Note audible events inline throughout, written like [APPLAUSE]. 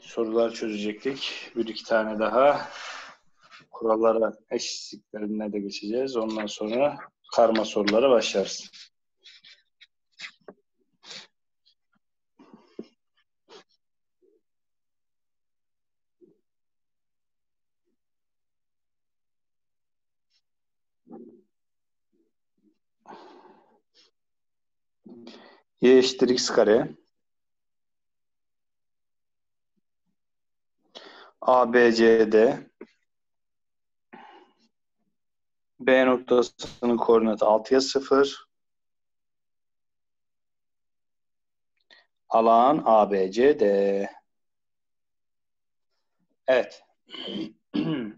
sorular çözecektik. Bir iki tane daha kurallara eşitliklerine de geçeceğiz. Ondan sonra karma sorulara başlarız. y eşittir x kare A, B, noktasının koordinatı 6'ya 0 alan A, B, C, D Evet. [CLEARS THROAT]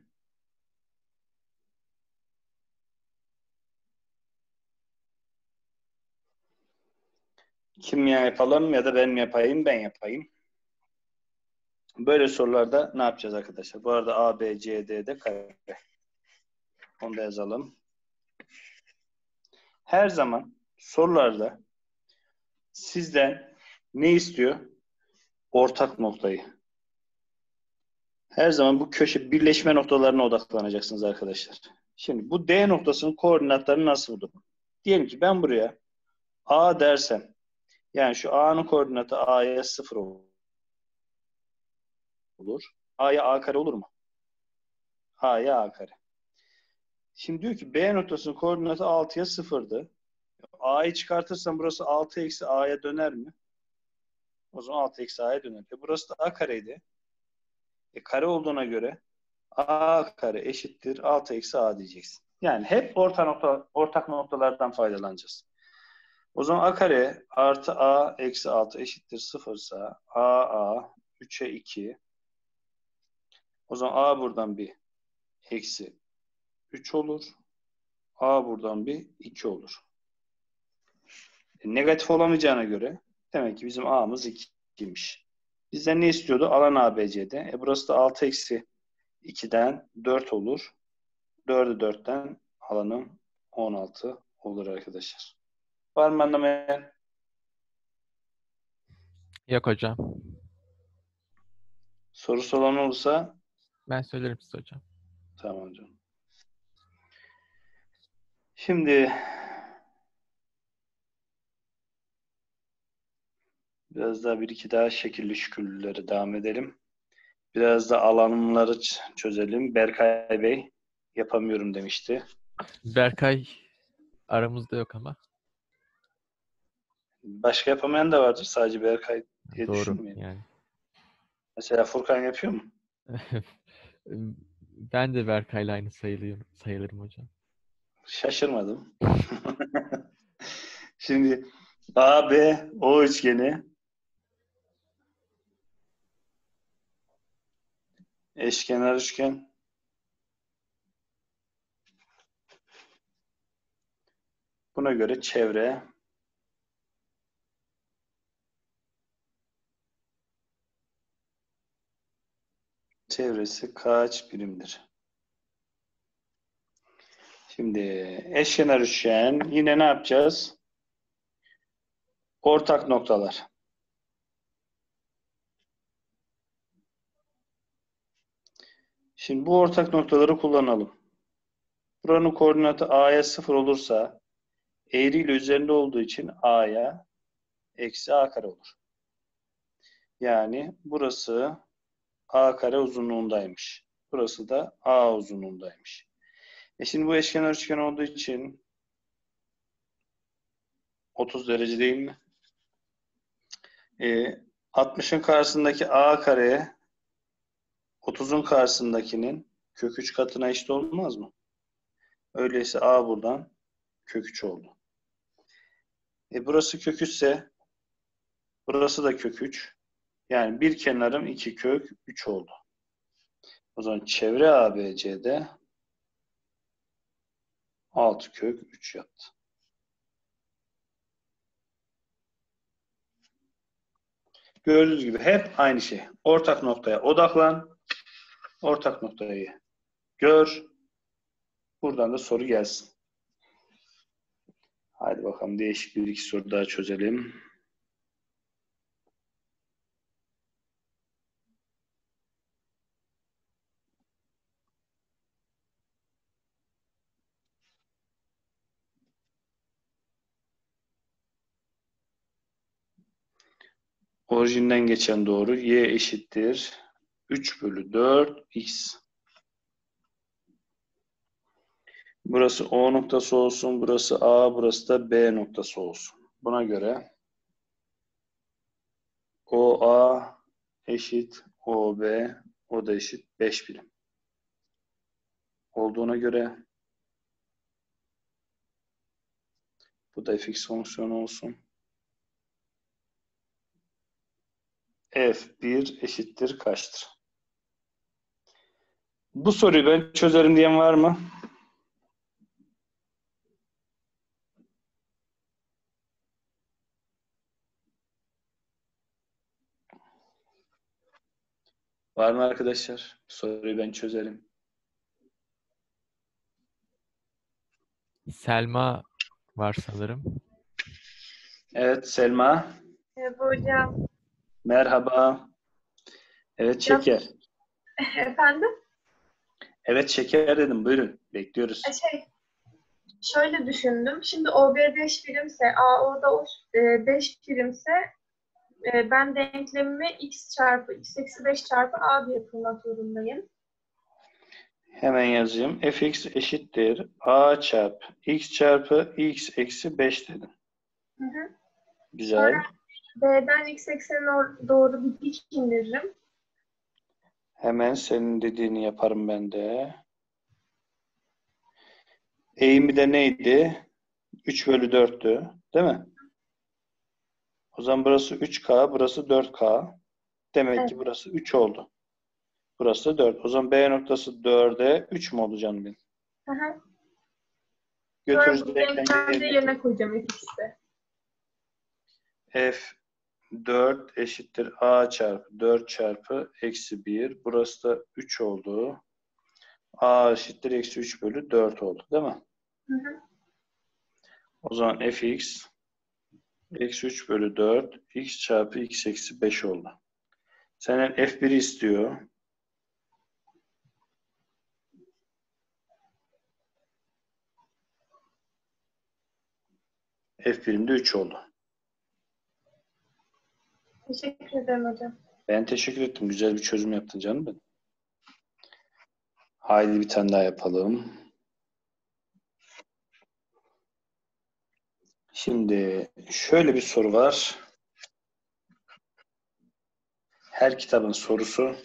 Kimya yapalım ya da ben mi yapayım? Ben yapayım. Böyle sorularda ne yapacağız arkadaşlar? Bu arada A, B, C, D de kare. Onu da yazalım. Her zaman sorularda sizden ne istiyor? Ortak noktayı. Her zaman bu köşe birleşme noktalarına odaklanacaksınız arkadaşlar. Şimdi bu D noktasının koordinatlarını nasıl buldum? Diyelim ki ben buraya A dersem yani şu A'nın koordinatı A'ya 0 olur. A'ya A kare olur mu? A'ya A kare. Şimdi diyor ki B noktasının koordinatı 6'ya 0'dı. A'yı çıkartırsam burası 6 eksi A'ya döner mi? O zaman 6 eksi A'ya döner. E burası da A kareydi. E kare olduğuna göre A kare eşittir 6 eksi A diyeceksin. Yani hep orta nokta, ortak noktalardan faydalanacağız. O zaman a kare artı a eksi 6 eşittir 0 ise a a 3'e 2 o zaman a buradan bir eksi 3 olur. a buradan bir 2 olur. E, negatif olamayacağına göre demek ki bizim a'mız 2'ymiş. Bizden ne istiyordu? Alan ABC'de. E burası da 6 eksi 2'den 4 olur. 4'ü 4'ten alanım 16 olur arkadaşlar. Var mı anlamayan? Yok hocam. Soru olan olursa Ben söylerim size hocam. tamam canım. Şimdi biraz daha bir iki daha şekilli şükürlülere devam edelim. Biraz da alanları çözelim. Berkay Bey yapamıyorum demişti. Berkay aramızda yok ama. Başka yapamayan da vardır. Sadece Berkay diye Doğru düşünmeyin. yani. Mesela Furkan yapıyor mu? [LAUGHS] ben de Berkay'la aynı sayılıyorum, sayılırım hocam. Şaşırmadım. [LAUGHS] Şimdi AB O üçgeni eşkenar üçgen buna göre çevre çevresi kaç birimdir? Şimdi eşkenar üçgen yine ne yapacağız? Ortak noktalar. Şimdi bu ortak noktaları kullanalım. Buranın koordinatı A'ya 0 olursa eğriyle üzerinde olduğu için A'ya eksi A kare olur. Yani burası A kare uzunluğundaymış. Burası da A uzunluğundaymış. E şimdi bu eşkenar üçgen olduğu için 30 derece değil mi? E, 60'ın karşısındaki A kareye 30'un karşısındakinin kök 3 katına eşit olmaz mı? Öyleyse A buradan kök 3 oldu. E burası kök 3 ise burası da kök 3. Yani bir kenarım 2 kök 3 oldu. O zaman çevre ABC'de 6 kök 3 yaptı. Gördüğünüz gibi hep aynı şey. Ortak noktaya odaklan. Ortak noktayı gör. Buradan da soru gelsin. Haydi bakalım değişik bir iki soru daha çözelim. Orijinden geçen doğru y eşittir 3 bölü 4 x. Burası O noktası olsun, burası A, burası da B noktası olsun. Buna göre OA eşit OB, o da eşit 5 birim. Olduğuna göre bu da fx fonksiyonu olsun. F1 eşittir kaçtır? Bu soruyu ben çözerim diyen var mı? Var mı arkadaşlar? Soruyu ben çözerim. Selma var sanırım. Evet Selma. Merhaba hocam. Merhaba. Evet şeker. [LAUGHS] Efendim? Evet şeker dedim. Buyurun. Bekliyoruz. E, Şey, şöyle düşündüm. Şimdi OB 5 birimse, AO da 5 birimse e, ben denklemimi x çarpı x eksi 5 çarpı a diye kurmak zorundayım. Hemen yazayım. fx eşittir. a çarpı x çarpı x eksi 5 dedim. Hı hı. Güzel. B'den x eksenine doğru bir dik indiririm. Hemen senin dediğini yaparım ben de. Eğimi de neydi? 3 bölü 4'tü. Değil mi? O zaman burası 3K, burası 4K. Demek ki Evet. burası 3 oldu. Burası 4. O zaman B noktası 4'e 3 mü oldu canım benim? Hı hı. Götürürüz denklemde yerine. koyacağım fx'te. F 4 eşittir A çarpı 4 çarpı eksi 1. Burası da 3 oldu. A eşittir eksi 3 bölü 4 oldu. Değil mi? Hı hı. O zaman fx eksi 3 bölü 4 x çarpı x eksi 5 oldu. Senden f1'i istiyor. f1'im de 3 oldu. Teşekkür ederim hocam. Ben teşekkür ettim. Güzel bir çözüm yaptın canım benim. Haydi bir tane daha yapalım. Şimdi şöyle bir soru var. Her kitabın sorusu.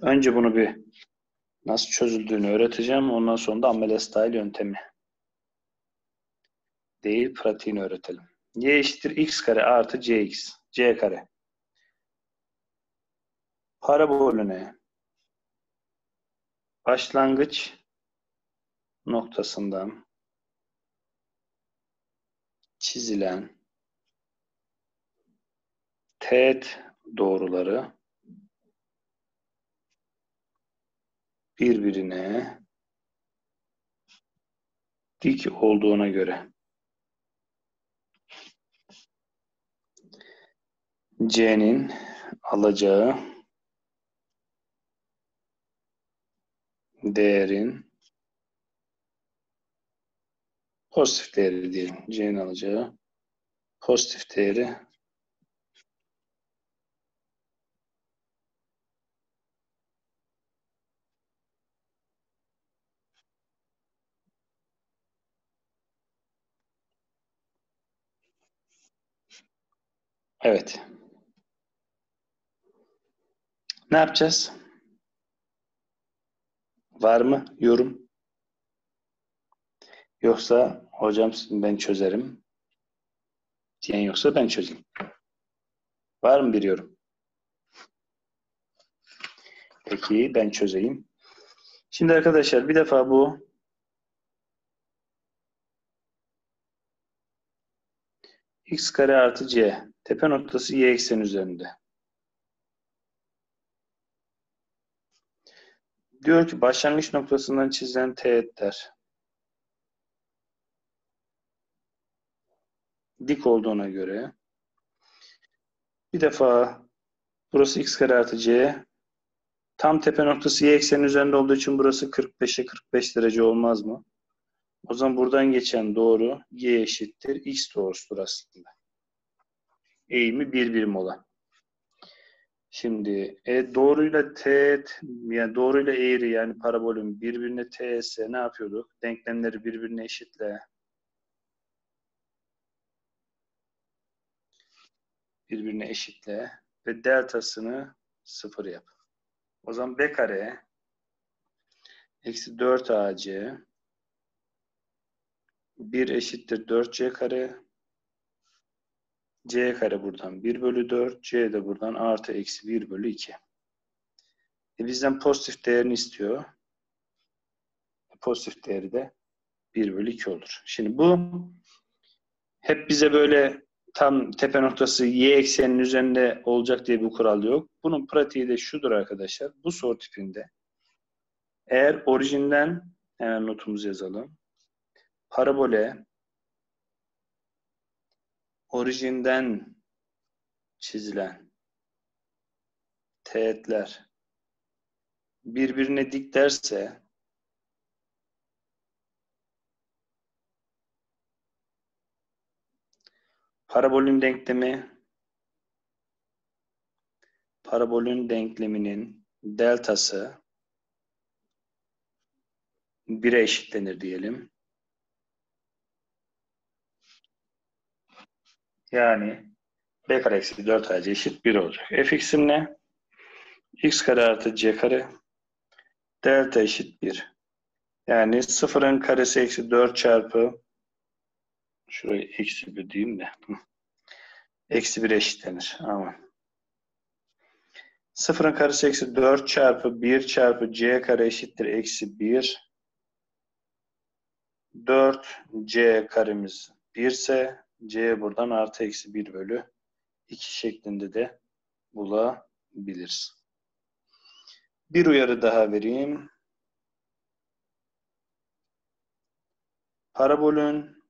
Önce bunu bir nasıl çözüldüğünü öğreteceğim. Ondan sonra da amele style yöntemi. Değil, pratiğini öğretelim. Y eşittir x kare artı cx. C kare. Parabolüne başlangıç noktasından çizilen teğet doğruları birbirine dik olduğuna göre C'nin alacağı değerin pozitif değeri diyelim. C'nin alacağı pozitif değeri Evet. Ne yapacağız? Var mı yorum? Yoksa hocam ben çözerim. Diyen yoksa ben çözeyim. Var mı bir yorum? Peki ben çözeyim. Şimdi arkadaşlar bir defa bu x kare artı c tepe noktası y eksen üzerinde. Diyor ki başlangıç noktasından çizilen teğetler dik olduğuna göre bir defa burası x kare artı c tam tepe noktası y eksenin üzerinde olduğu için burası 45'e 45 derece olmaz mı? O zaman buradan geçen doğru y eşittir x doğrusudur aslında. Eğimi bir birim olan. Şimdi e, doğruyla teğet yani doğruyla eğri yani parabolün birbirine teğetse ne yapıyorduk? Denklemleri birbirine eşitle. Birbirine eşitle ve deltasını sıfır yap. O zaman b kare eksi 4 ac 1 eşittir 4c kare c kare buradan 1 bölü 4 c de buradan artı eksi 1 bölü 2. E bizden pozitif değerini istiyor. Pozitif değeri de 1 bölü 2 olur. Şimdi bu hep bize böyle tam tepe noktası y ekseninin üzerinde olacak diye bir kural yok. Bunun pratiği de şudur arkadaşlar. Bu soru tipinde eğer orijinden hemen notumuzu yazalım. Parabole orijinden çizilen teğetler birbirine dik derse parabolün denklemi parabolün denkleminin deltası 1'e eşitlenir diyelim. Yani b kare eksi 4 ac eşit 1 olacak. fx'im ne? x kare artı c kare delta eşit 1. Yani sıfırın karesi eksi 4 çarpı şurayı eksi 1 diyeyim de [LAUGHS] eksi 1 eşitlenir. Ama sıfırın karesi eksi 4 çarpı 1 çarpı c kare eşittir eksi 1 4 c karemiz 1 ise c buradan artı eksi 1 bölü 2 şeklinde de bulabiliriz. Bir uyarı daha vereyim. Parabolün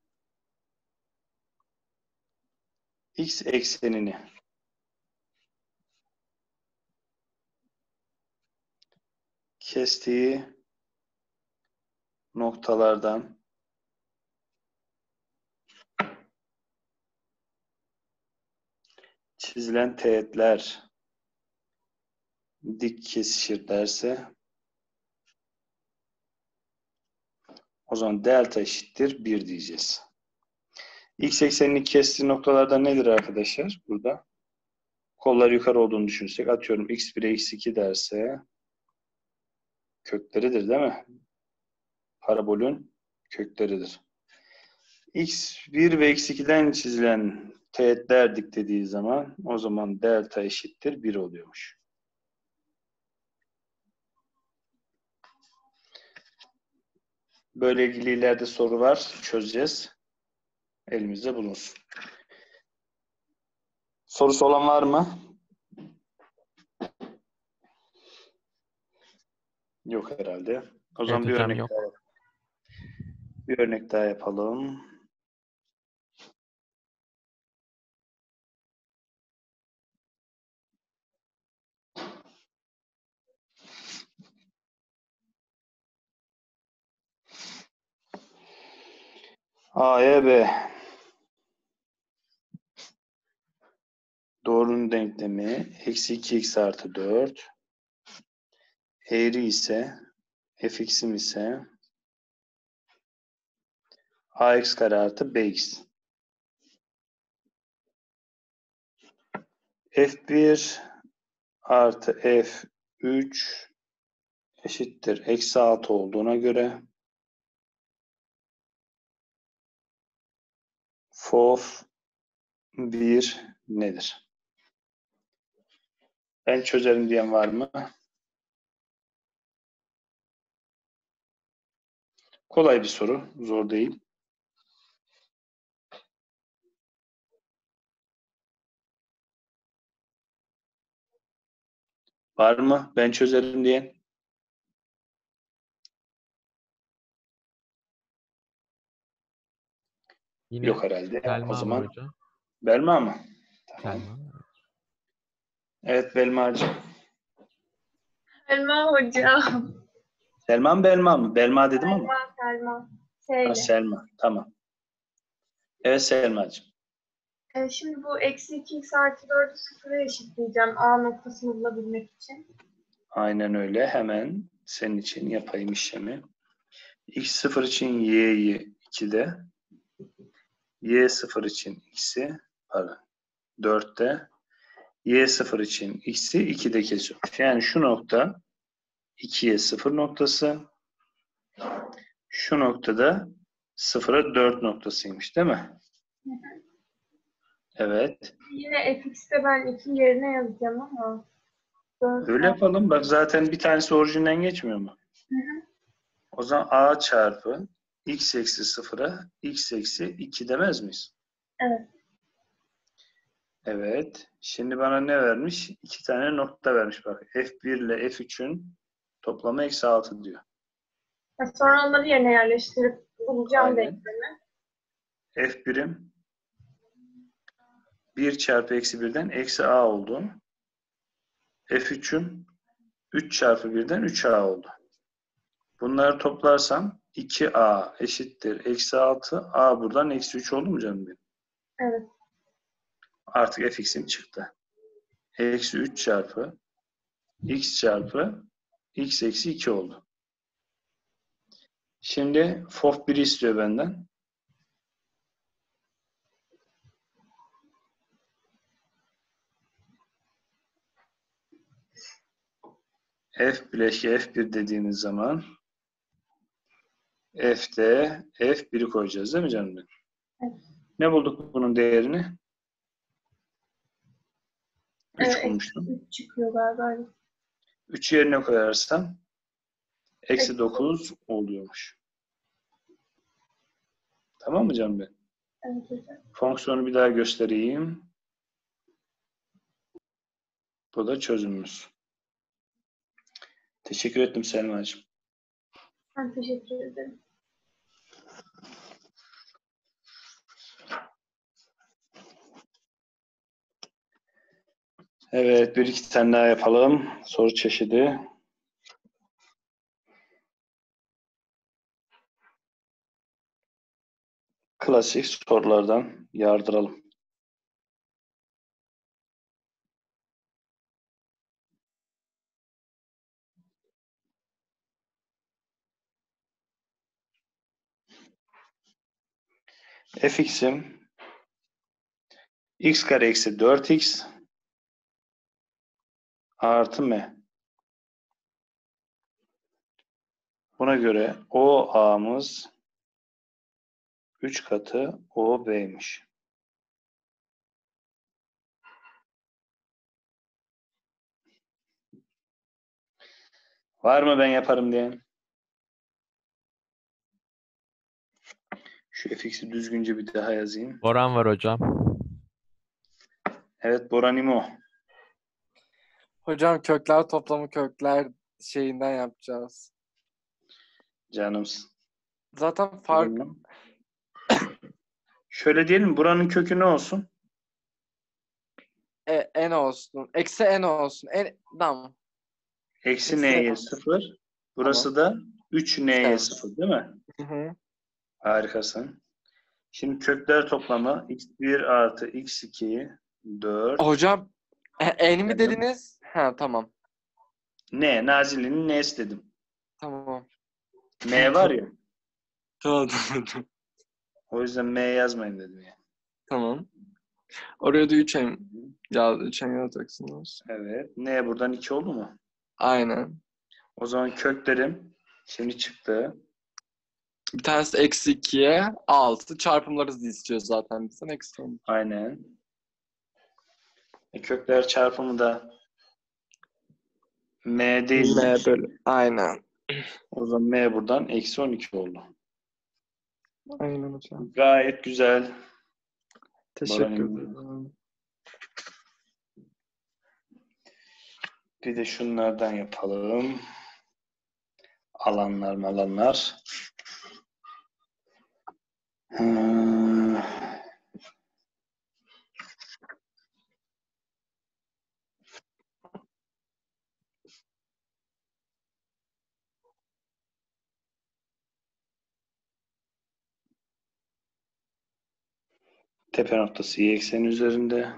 x eksenini kestiği noktalardan çizilen teğetler dik kesişir derse o zaman delta eşittir 1 diyeceğiz. X eksenini kestiği noktalarda nedir arkadaşlar? Burada kollar yukarı olduğunu düşünsek atıyorum x1'e x2 derse kökleridir değil mi? Parabolün kökleridir. x1 ve x2'den çizilen teğetler dik dediği zaman o zaman delta eşittir 1 oluyormuş. Böyle ilgili ileride soru var. Çözeceğiz. Elimizde bulunsun. Sorusu olan var mı? Yok herhalde. O zaman Evet bir örnek yok. daha bir örnek daha yapalım. A'ya B. Doğrunun denklemi eksi 2x artı 4. Eğri ise fx'im ise ax kare artı bx. f1 artı f3 eşittir eksi 6 olduğuna göre fof 1 nedir? Ben çözerim diyen var mı? Kolay bir soru. Zor değil. Var mı? Ben çözerim diyen. Yine Yok herhalde. Selma o zaman hocam. Belma mı? Tamam. Selma. Evet Belma'cığım. Selma hocam. Selma mı Belma mı? Belma dedim ama. Selma, Selma. Ha. Selma. Tamam. Evet Selma'cığım. E, şimdi bu eksi 2x artı 4'ü sıfıra eşitleyeceğim A noktasını bulabilmek için. Aynen öyle. Hemen senin için yapayım işlemi. x0 için y'yi 2'de, y0 için x'i pardon 4'te, y0 için x'i 2'de kesiyorum. Yani şu nokta 2'ye 0 noktası, şu noktada 0'a 4 noktasıymış değil mi? Evet. Yine fx'te ben 2 yerine yazacağım ama. 4 Öyle yapalım. Bak zaten bir tanesi orijinden geçmiyor mu? Hı hı. O zaman a çarpı x eksi 0'a x eksi 2 demez miyiz? Evet. Evet. Şimdi bana ne vermiş? İki tane nokta vermiş bak. F1 ile F3'ün toplamı eksi 6 diyor. Ya Sonra onları yerine yerleştirip bulacağım denklemi. F1'im 1 çarpı eksi 1'den eksi a oldu. F3'üm 3 çarpı 1'den 3a oldu. Bunları toplarsam 2a eşittir eksi 6. a buradan eksi 3 oldu mu canım benim? Evet. Artık fx'im çıktı. Eksi 3 çarpı x çarpı x eksi 2 oldu. Şimdi fof 1'i istiyor benden. f bileşke f1 dediğimiz zaman f'de f1'i koyacağız değil mi canım benim? Evet. Ne bulduk bunun değerini? 3 Evet. bulmuştum. 3 çıkıyor galiba. 3 yerine koyarsam eksi Eksi 9 oluyormuş. Tamam mı canım benim? Evet hocam. Fonksiyonu bir daha göstereyim. Bu da çözümümüz. Teşekkür ettim Selma'cığım. Ben teşekkür ederim. Evet, bir iki tane daha yapalım. Soru çeşidi. Klasik sorulardan yardıralım. fx'im x kare eksi 4x artı m. Buna göre OA'mız 3 katı OB'ymiş. Var mı ben yaparım diyen? Şu fx'i düzgünce bir daha yazayım. Boran var hocam. Evet Boranimo. Hocam kökler toplamı kökler şeyinden yapacağız. Canımsın. Zaten fark [COUGHS] Şöyle diyelim buranın kökü ne olsun? e, n olsun. Eksi n olsun. N, tamam. Eksi n'ye n. 0. Burası da 3n'ye Evet. 0 değil mi? Hı hı. Harikasın. Şimdi kökler toplamı x1 artı x2 4. Hocam e, n mi dediniz? Ha tamam. N. Nazilli'nin n'si dedim. Tamam. M var ya. Tamam tamam. O yüzden M yazmayın dedim ya. tamam. Oraya da 3 n ya 3 n yazacaksınız. Evet. N buradan 2 oldu mu? Aynen. O zaman köklerim şimdi çıktı. Bir tanesi eksi 2'ye 6 çarpımları istiyor zaten bizden eksi 10. Aynen. E, kökler çarpımı da M değil. M bölü. Aynen. O zaman M buradan eksi 12 oldu. Aynen hocam. Gayet güzel. Teşekkür ederim. Bir de şunlardan yapalım. Alanlar malanlar. Hmm. Tepe noktası y ekseni üzerinde.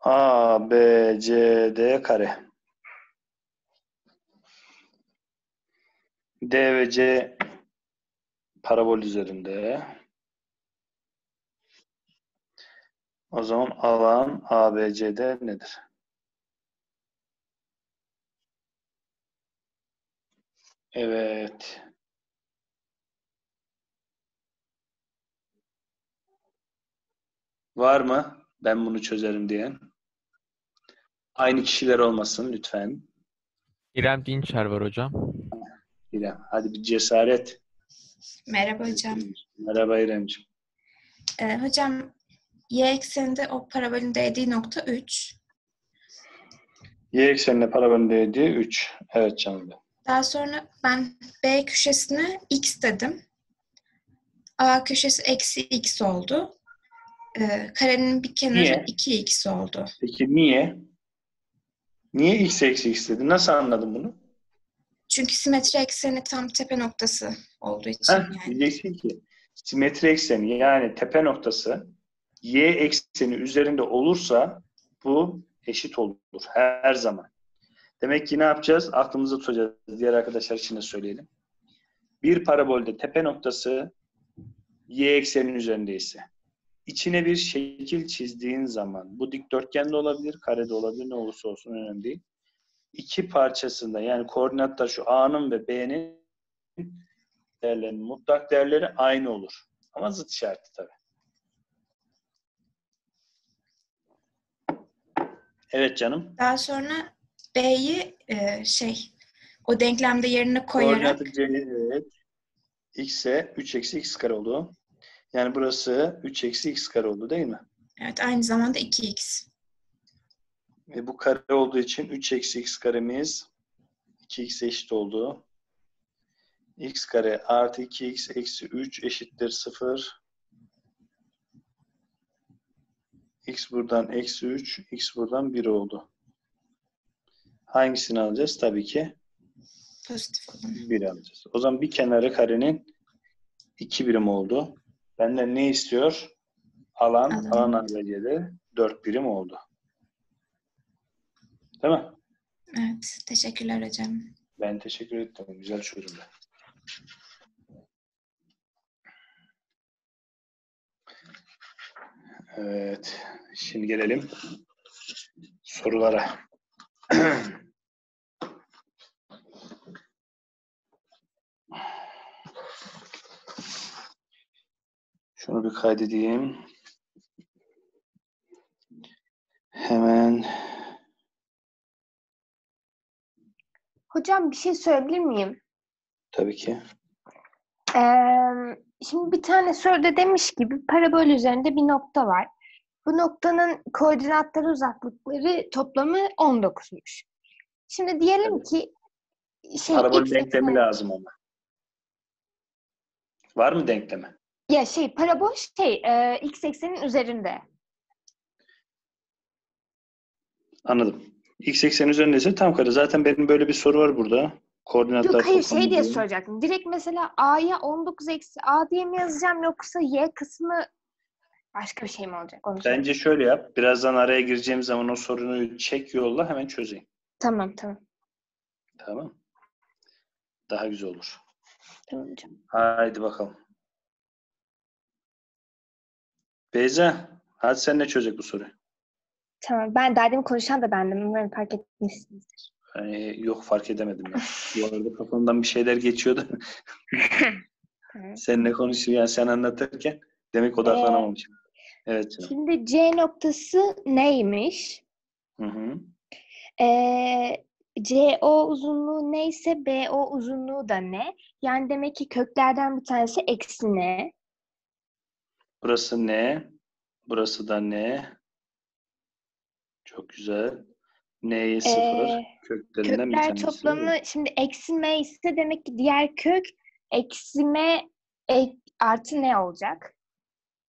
A, B, C, D kare. D ve C parabol üzerinde. O zaman alan ABCD nedir? Evet. Var mı? Ben bunu çözerim diyen. Aynı kişiler olmasın lütfen. İrem Dinçer var hocam. İrem, hadi bir cesaret. Merhaba hocam. Merhaba İremciğim. Ee, hocam y ekseninde o parabolün değdiği nokta 3. Y eksenine parabolün değdiği 3. Evet canım. Daha sonra ben B köşesine x dedim. A köşesi eksi x oldu. Ee, karenin bir kenarı Niye? 2x oldu. Peki niye? Niye x eksi x dedin? Nasıl anladın bunu? Çünkü simetri ekseni tam tepe noktası olduğu için Heh, yani. diyeceksin ki simetri ekseni yani tepe noktası y ekseni üzerinde olursa bu eşit olur her zaman. Demek ki ne yapacağız? Aklımızda tutacağız. Diğer arkadaşlar için de söyleyelim. Bir parabolde tepe noktası y eksenin üzerindeyse içine bir şekil çizdiğin zaman bu dikdörtgen de olabilir, kare de olabilir, ne olursa olsun önemli değil. İki parçasında yani koordinatlar şu A'nın ve B'nin değerlerinin mutlak değerleri aynı olur. Ama zıt işareti tabii. Evet canım. Daha sonra B'yi e, şey o denklemde yerine koyarak Koordinatı C, evet. X'e 3 eksi x kare oldu. Yani burası 3 eksi x kare oldu değil mi? evet aynı zamanda 2x. Ve bu kare olduğu için 3 eksi x karemiz 2x eşit oldu. x kare artı 2x eksi 3 eşittir 0. x buradan eksi 3, x buradan 1 oldu. Hangisini alacağız? Tabii ki Pozitif olan. 1 alacağız. O zaman bir kenarı karenin 2 birim oldu. Benden ne istiyor? Alan, Alan. alan ABC'de 4 birim oldu. Değil mi? Evet. Teşekkürler hocam. Ben teşekkür ettim. Güzel çözümler. Evet. Şimdi gelelim sorulara. Şunu bir kaydedeyim. Hemen Hocam bir şey söyleyebilir miyim? tabii ki. Ee, şimdi bir tane soruda demiş gibi parabol üzerinde bir nokta var. Bu noktanın koordinatları uzaklıkları toplamı 19'muş. Şimdi diyelim ki şey Parabol x denklemi ekseni- lazım ona. Var mı denklemi? ya şey parabol şey e, x eksenin üzerinde. Anladım. X eksen üzerindeyse tam kare. Zaten benim böyle bir soru var burada. Koordinatlar Yok hayır şey diye soracaktım. Direkt mesela a'ya 19 eksi a diye mi yazacağım yoksa y kısmı başka bir şey mi olacak? Onu. Bence şöyle yap. Birazdan araya gireceğim zaman o sorunu çek yolla hemen çözeyim. Tamam tamam. Tamam. Daha güzel olur. Tamam hocam. Haydi bakalım. Beyza, hadi sen ne çözecek bu soruyu? Tamam. Ben derdim konuşan da bendim. Umarım fark etmişsinizdir. Yani yok fark edemedim ya. Bu arada kafamdan bir şeyler geçiyordu. [LAUGHS] Seninle konuşuyor yani sen anlatırken demek odaklanamamışım. Evet canım. Şimdi C noktası neymiş? Hı hı. Ee, CO uzunluğu neyse BO uzunluğu da ne? Yani demek ki köklerden bir tanesi eksi ne? Burası ne? Burası da ne? Çok güzel. N'ye sıfır. Ee, Köklerinden bir Kökler tanesi. toplamı şimdi eksi M ise demek ki diğer kök eksi M e- artı ne olacak?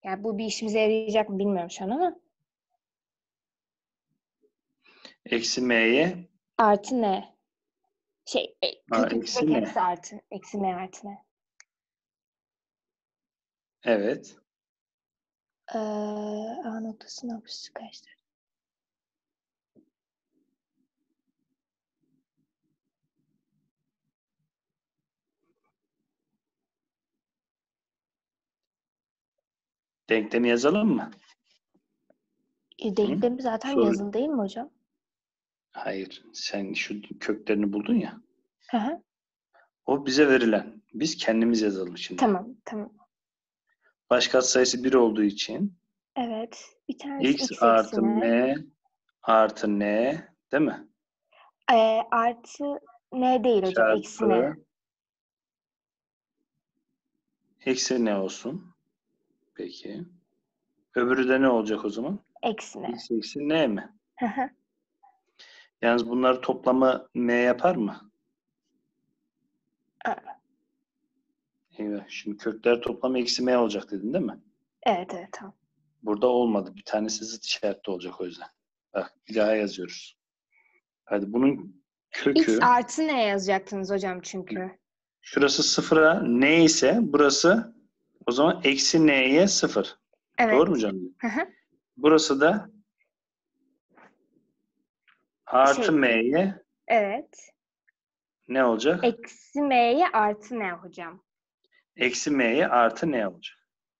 Yani bu bir işimize yarayacak mı bilmiyorum şu an ama. Eksi m'ye Artı ne? Şey, e, Ha, kök eksi eksi artı. Eksi ne artı ne? evet. Ee, A noktası yapısı kaçtır? Denklemi yazalım mı? E, denklemi zaten Sorun. yazılı değil mi hocam? Hayır. Sen şu köklerini buldun ya. Hı hı. O bize verilen. Biz kendimiz yazalım şimdi. Tamam, tamam. Baş katsayısı 1 olduğu için Evet. Bir tanesi x, x, artı eksi ne? m artı n değil mi? Ee, artı ne değil hocam, eksi ne? Çarpı eksi ne olsun? Peki. Öbürü de ne olacak o zaman? Eksi ne? x eksi n mi? Hı hı. Yalnız bunlar toplamı m yapar mı? Aa. Eyvah. Şimdi kökler toplamı eksi m olacak dedin değil mi? Evet, evet, tamam. Burada olmadı. Bir tanesi zıt işaretli olacak o yüzden. Bak bir daha yazıyoruz. Hadi bunun kökü X artı ne yazacaktınız hocam çünkü? şurası sıfıra n ise burası o zaman eksi n'ye sıfır. Evet. Doğru mu canım? Hı hı. Burası da artı Şey- m'ye Evet. ne olacak? Eksi m'ye artı ne hocam? Eksi m'ye artı ne olacak?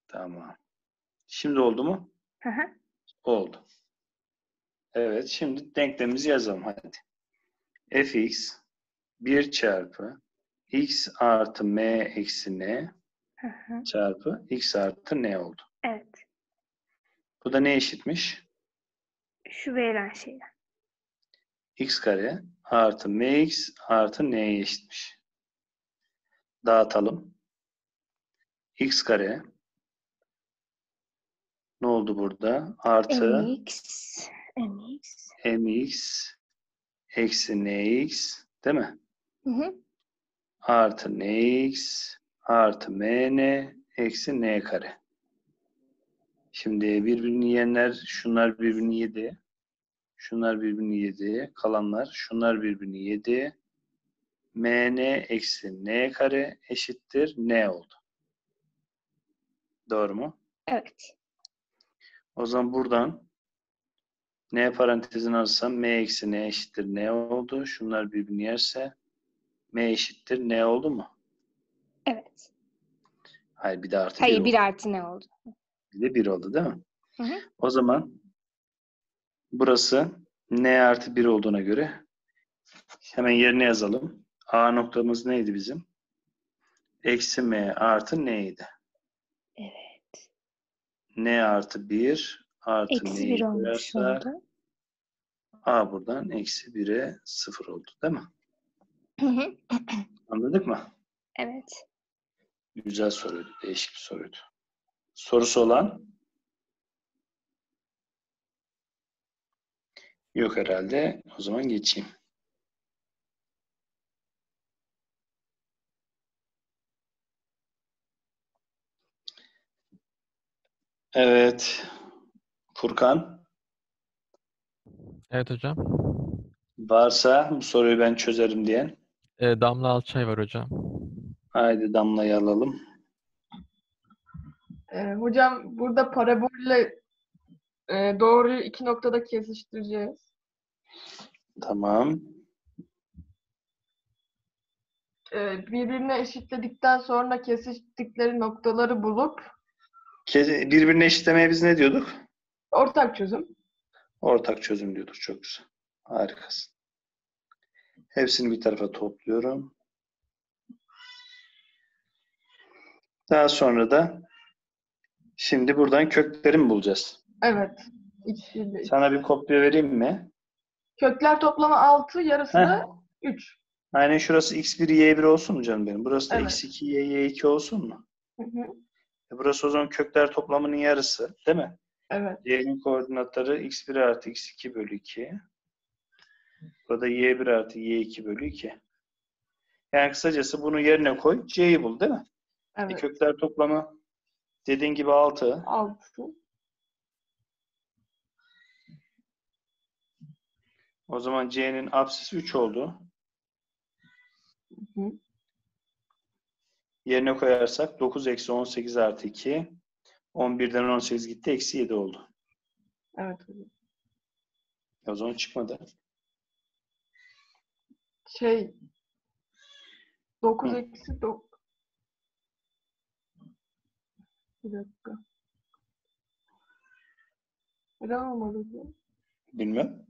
Tamam. Şimdi oldu mu? Hı hı. Oldu. Evet, şimdi denklemimizi yazalım hadi. fx 1 çarpı x artı m eksi n Hı hı. çarpı x artı n oldu. Evet. Bu da ne eşitmiş? Şu verilen şeyler. x kare artı mx artı n'ye eşitmiş. Dağıtalım. x kare ne oldu burada? Artı mx, mx. mx eksi nx değil mi? Hı hı. Artı nx artı mn eksi n kare. Şimdi birbirini yiyenler şunlar birbirini yedi. Şunlar birbirini yedi. Kalanlar şunlar birbirini yedi. mn eksi n kare eşittir n oldu. Doğru mu? Evet. O zaman buradan n parantezini alırsam m eksi n eşittir n oldu. Şunlar birbirini yerse m eşittir n oldu mu? Evet. Hayır bir de artı Hayır, bir bir oldu. artı ne oldu? Bir de 1 oldu değil mi? Hı hı. O zaman burası n artı 1 olduğuna göre hemen yerine yazalım. A noktamız neydi bizim? Eksi m artı n'ydi. Evet. n artı 1 artı Eksi n'yi bir olmuş koyarsak oldu. a buradan eksi 1'e 0 oldu değil mi? Hı hı. [CLEARS THROAT] Anladık mı? Evet. Güzel soruydu. Değişik bir soruydu. Sorusu olan? Yok herhalde. O zaman geçeyim. Evet. Furkan, Evet hocam. varsa bu soruyu ben çözerim diyen. Ee, Damla Alçay var hocam. Haydi Damla'yı alalım. Ee, hocam burada parabolle e, doğruyu iki noktada kesiştireceğiz. Tamam. Ee, birbirine eşitledikten sonra kesiştikleri noktaları bulup Ke- Birbirine eşitlemeye biz ne diyorduk? ortak çözüm. Ortak çözüm diyorduk. Çok güzel. Harikasın. Hepsini bir tarafa topluyorum. Daha sonra da şimdi buradan kökleri mi bulacağız? Evet. İle- Sana bir kopya vereyim mi? Kökler toplamı 6, yarısı Heh. da 3. Aynen şurası x1, y1 olsun mu canım benim? Burası da Evet. x2, y, y2 olsun mu? Hı hı. E burası o zaman kökler toplamının yarısı. Değil mi? Evet. y'nin koordinatları x1 artı x2 bölü 2. Burada y1 artı y2 bölü 2. Yani kısacası bunu yerine koy. c'yi bul değil mi? E Evet. kökler toplamı Dediğin gibi 6. 6. O zaman C'nin apsisi 3 oldu. Hı. Yerine koyarsak 9 eksi 18 artı 2. 11'den 18 gitti. Eksi 7 oldu. Evet hocam. O zaman çıkmadı. Şey 9 Hı. eksi 9. Bir dakika. Neden olmadı bu? Bilmem.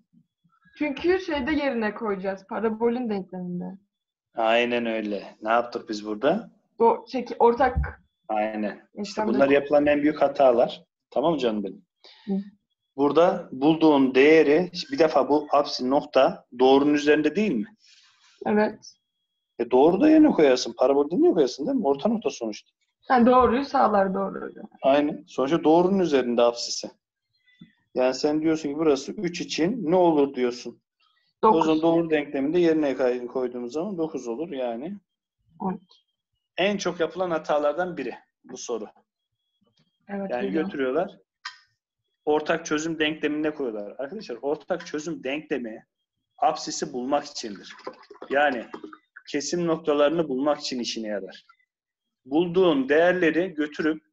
Çünkü şeyde yerine koyacağız. Parabolün denkleminde. Aynen öyle. Ne yaptık biz burada? O çeki ortak Aynen. İşte bunlar yapılan en büyük hatalar. Tamam mı canım benim? Hı. Burada bulduğun değeri bir defa bu apsin nokta doğrunun üzerinde değil mi? Evet. E doğru da yerine koyarsın. Parabolde niye koyarsın değil mi? Orta nokta sonuçta. Yani doğruyu sağlar doğru hocam. Aynen. Sonuçta doğrunun üzerinde apsisi. Yani sen diyorsun ki burası 3 için ne olur diyorsun. O 9. zaman doğru denkleminde yerine koyduğumuz zaman 9 olur yani. Evet. En çok yapılan hatalardan biri bu soru. Evet Yani hocam. götürüyorlar. Ortak çözüm denklemine koyuyorlar. Arkadaşlar ortak çözüm denklemi apsisi bulmak içindir. Yani kesim noktalarını bulmak için işine yarar. Bulduğun değerleri götürüp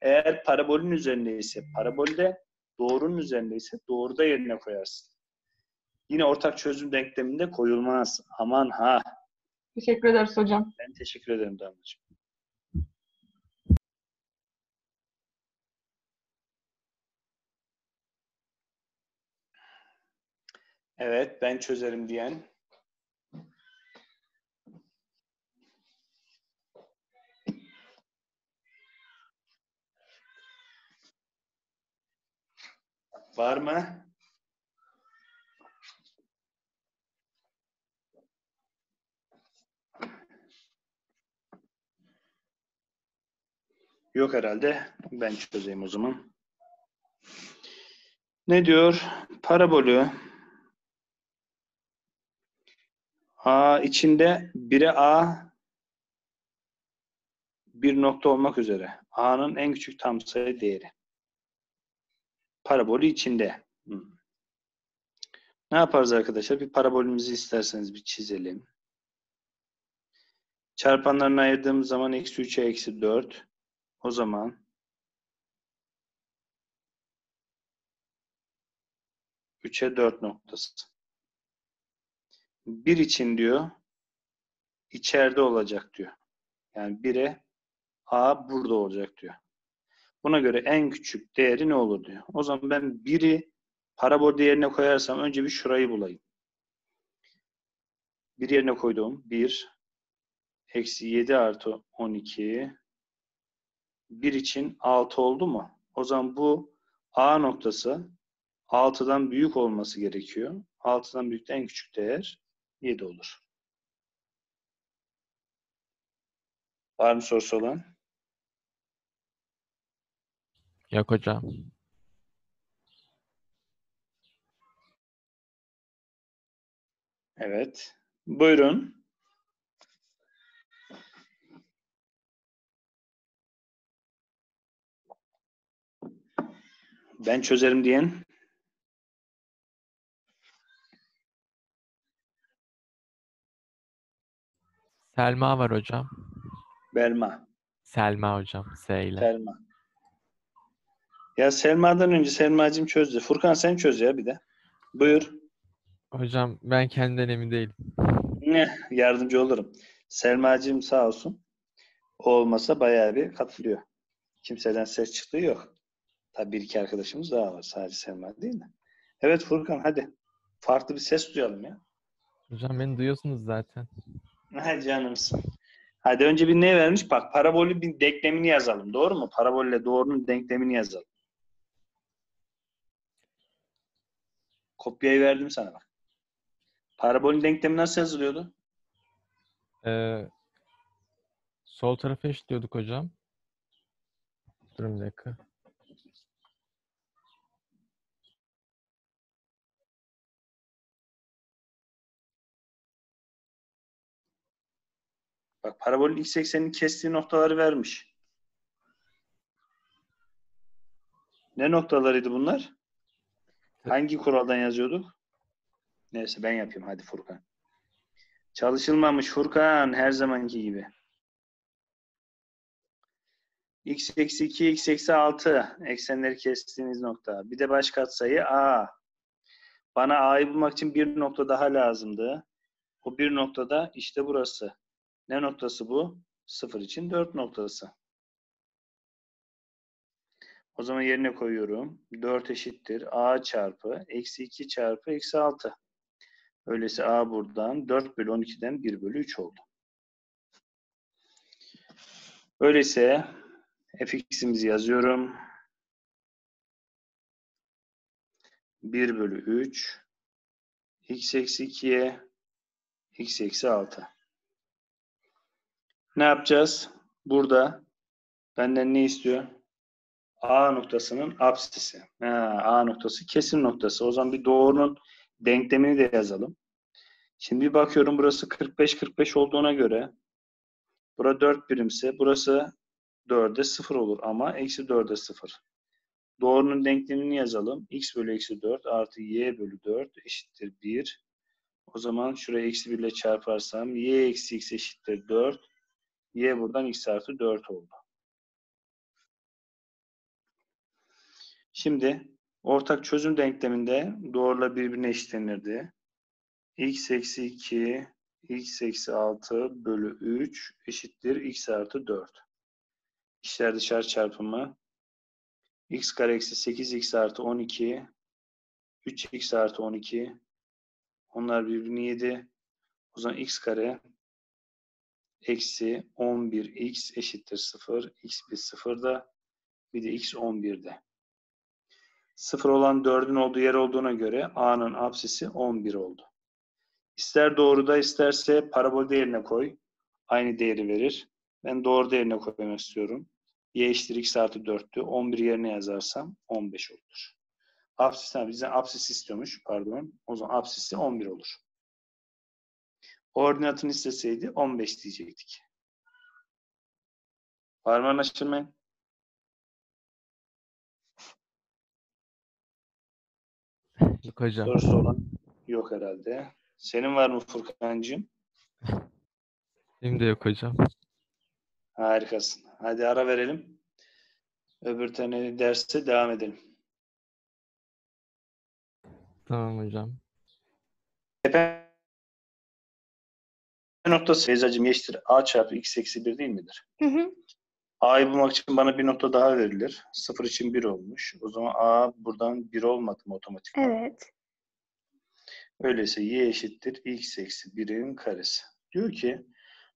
eğer parabolün üzerindeyse parabolde, doğrunun üzerindeyse doğruda yerine koyarsın. Yine ortak çözüm denkleminde koyulmaz. Aman ha. Teşekkür ederiz hocam. Ben teşekkür ederim Damlacığım. Evet, ben çözerim diyen. Var mı? Yok herhalde. Ben çözeyim o zaman. Ne diyor? Parabolü A içinde 1'e A bir nokta olmak üzere. A'nın en küçük tam sayı değeri. Parabolü içinde. Hmm. Ne yaparız arkadaşlar? Bir parabolümüzü isterseniz bir çizelim. Çarpanlarını ayırdığımız zaman eksi 3'e eksi 4. O zaman 3'e 4 noktası. 1 için diyor içeride olacak diyor. Yani 1'e A burada olacak diyor. Buna göre en küçük değeri ne olur diyor. O zaman ben 1'i parabol değerine koyarsam önce bir şurayı bulayım. 1 yerine koydum. 1 eksi 7 artı 12 1 için 6 oldu mu? O zaman bu A noktası 6'dan büyük olması gerekiyor. 6'dan büyük en küçük değer 7 olur. Var mı sorusu olan? Yok hocam. Evet. Buyurun. Ben çözerim diyen. Selma var hocam. Belma. Selma hocam. S ile. Selma. Ya Selma'dan önce Selma'cığım çözdü. Furkan sen çöz ya bir de. Buyur. Hocam ben kendimden emin değilim. Ne? Yardımcı olurum. Selma'cığım sağ olsun. O olmasa bayağı bir katılıyor. Kimseden ses çıktığı yok. Tabii bir iki arkadaşımız daha var. Sadece Selma değil mi? Evet Furkan hadi. Farklı bir ses duyalım ya. Hocam beni duyuyorsunuz zaten. Ha canımsın. Hadi önce bir ne vermiş? Bak parabolü bir denklemini yazalım. Doğru mu? Parabolle doğrunun denklemini yazalım. Kopyayı verdim sana bak. Parabolün denklemi nasıl yazılıyordu? Ee, sol tarafa eşitliyorduk hocam. Durun bir dakika. Bak parabolün x eksenini kestiği noktaları vermiş. Ne noktalarıydı bunlar? Hangi kuraldan yazıyorduk? Neyse ben yapayım hadi Furkan. Çalışılmamış Furkan her zamanki gibi. x eksi 2, x eksi 6 eksenleri kestiğiniz nokta. Bir de baş katsayı a. Bana a'yı bulmak için bir nokta daha lazımdı. O bir noktada işte burası. Ne noktası bu? 0 için 4 noktası. O zaman yerine koyuyorum. 4 eşittir. A çarpı eksi 2 çarpı eksi 6. Öyleyse A buradan 4 bölü 12'den 1 bölü 3 oldu. Öyleyse fx'imizi yazıyorum. 1 bölü 3 x eksi 2'ye x eksi 6. Ne yapacağız? Burada benden ne istiyor? A noktasının apsisi. Ha, A noktası kesim noktası. O zaman bir doğrunun denklemini de yazalım. Şimdi bir bakıyorum burası 45-45 olduğuna göre bura 4 birimse burası 4'e 0 olur ama eksi 4'e 0. Doğrunun denklemini yazalım. x bölü eksi 4 artı y bölü 4 eşittir 1. O zaman şuraya eksi 1 ile çarparsam y eksi x eşittir 4. y buradan x artı 4 oldu. Şimdi ortak çözüm denkleminde doğrular birbirine eşitlenirdi. x eksi 2 x eksi 6 bölü 3 eşittir x artı 4. İşler dışarı çarpımı x kare eksi 8x artı 12 3x artı 12 onlar birbirini yedi. O zaman x kare eksi 11x eşittir 0. x bir 0'da bir de x 11'de. 0 olan 4'ün olduğu yer olduğuna göre a'nın apsisi 11 oldu. İster doğruda isterse parabol değerine koy. Aynı değeri verir. Ben doğru değerine koymak istiyorum. y eşittir x artı 4'tü. 11 yerine yazarsam 15 olur. Apsis, bizden apsis istiyormuş. Pardon. O zaman apsisi 11 olur. Ordinatını isteseydi 15 diyecektik. Var mı Yok hocam. Sorusu olan yok herhalde. Senin var mı Furkan'cığım? Benim de yok hocam. Harikasın. Hadi ara verelim. Öbür tane derse devam edelim. Tamam hocam. Tepe noktası Beyzacığım eşittir. A çarpı x eksi 1 değil midir? Hı hı. A'yı bulmak için bana bir nokta daha verilir. 0 için 1 olmuş. O zaman A buradan 1 olmadı mı otomatik? Evet. Öyleyse y eşittir x eksi 1'in karesi. Diyor ki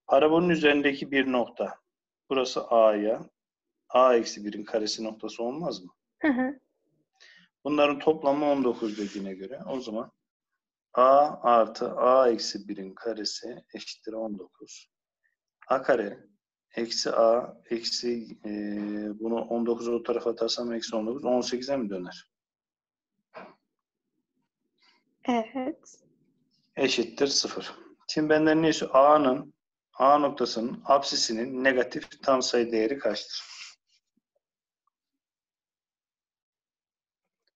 parabolün üzerindeki bir nokta. Burası A'ya. A eksi 1'in karesi noktası olmaz mı? Hı hı. Bunların toplamı 19 dediğine göre o zaman A artı A eksi 1'in karesi eşittir 19. A kare eksi A eksi e, bunu 19 o tarafa atarsam eksi 19 18'e mi döner? Evet. Eşittir 0. Şimdi benden ne istiyor? A'nın A noktasının apsisinin negatif tam sayı değeri kaçtır?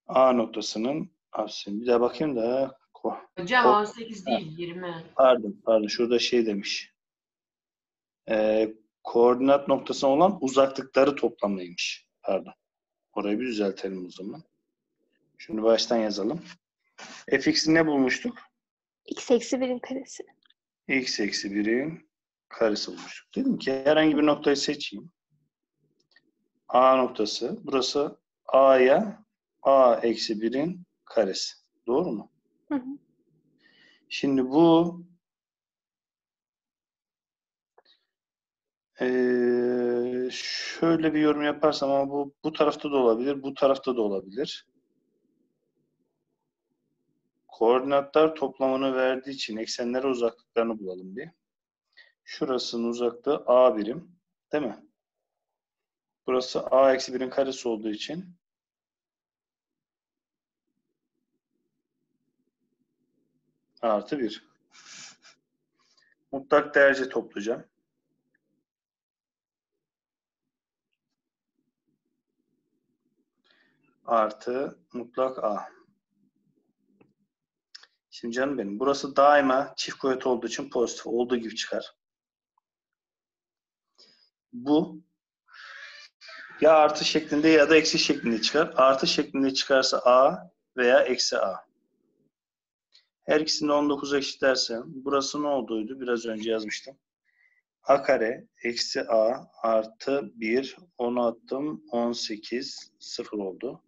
A noktasının apsisi. Bir daha bakayım da ko- Hocam Ko- 18 değil 20. Pardon, pardon. Şurada şey demiş. Ee, koordinat noktasına olan uzaklıkları toplamıymış. Pardon. Orayı bir düzeltelim o zaman. Şunu baştan yazalım. fx'i ne bulmuştuk? x eksi 1'in karesi. x eksi 1'in karesi bulmuştuk. Dedim ki herhangi bir noktayı seçeyim. A noktası. Burası A'ya A eksi 1'in karesi. Doğru mu? Hı hı. Şimdi bu eee, şöyle bir yorum yaparsam ama bu bu tarafta da olabilir, bu tarafta da olabilir. Koordinatlar toplamını verdiği için eksenlere uzaklıklarını bulalım bir. Şurasının uzaklığı A birim, değil mi? Burası A eksi 1'in karesi olduğu için artı 1. Mutlak değerce toplayacağım. Artı mutlak A. Şimdi canım benim burası daima çift kuvvet olduğu için pozitif olduğu gibi çıkar. Bu ya artı şeklinde ya da eksi şeklinde çıkar. Artı şeklinde çıkarsa A veya eksi A. Her ikisini de 19'a eşitlersem burası ne olduğuydu? Biraz önce yazmıştım. A kare eksi A artı 1 10 attım 18 0 oldu.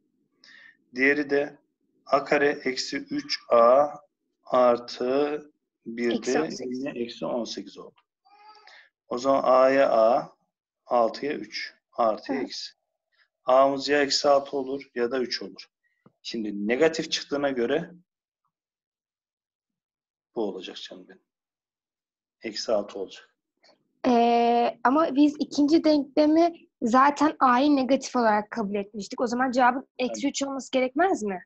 Diğeri de A kare eksi 3A artı 1 Eksi de 18. yine eksi 18 oldu. O zaman A'ya A 6'ya 3 artı Evet. eksi. A'mız ya eksi 6 olur ya da 3 olur. Şimdi negatif çıktığına göre bu olacak canım benim. Eksi 6 olacak. Ee, ama biz ikinci denklemi zaten a'yı negatif olarak kabul etmiştik. O zaman cevabın eksi 3 olması gerekmez mi?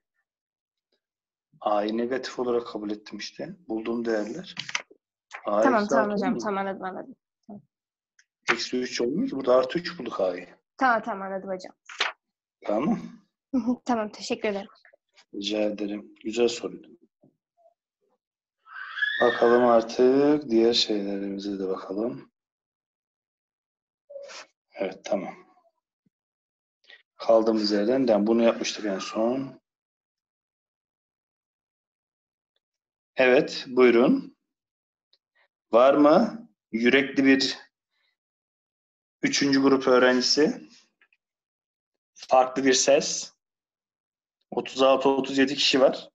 A'yı negatif olarak kabul ettim işte. Bulduğum değerler. A tamam tamam hocam. Tamam anladım anladım. Eksi 3 olmuyor ki. Burada artı 3 bulduk A'yı. Tamam tamam anladım hocam. Tamam. [LAUGHS] tamam teşekkür ederim. Rica ederim. Güzel soruydu. Bakalım artık diğer şeylerimize de bakalım. Evet tamam. Kaldığımız yerden de bunu yapmıştık en son. Evet buyurun. Var mı yürekli bir üçüncü grup öğrencisi? Farklı bir ses. 36-37 kişi var.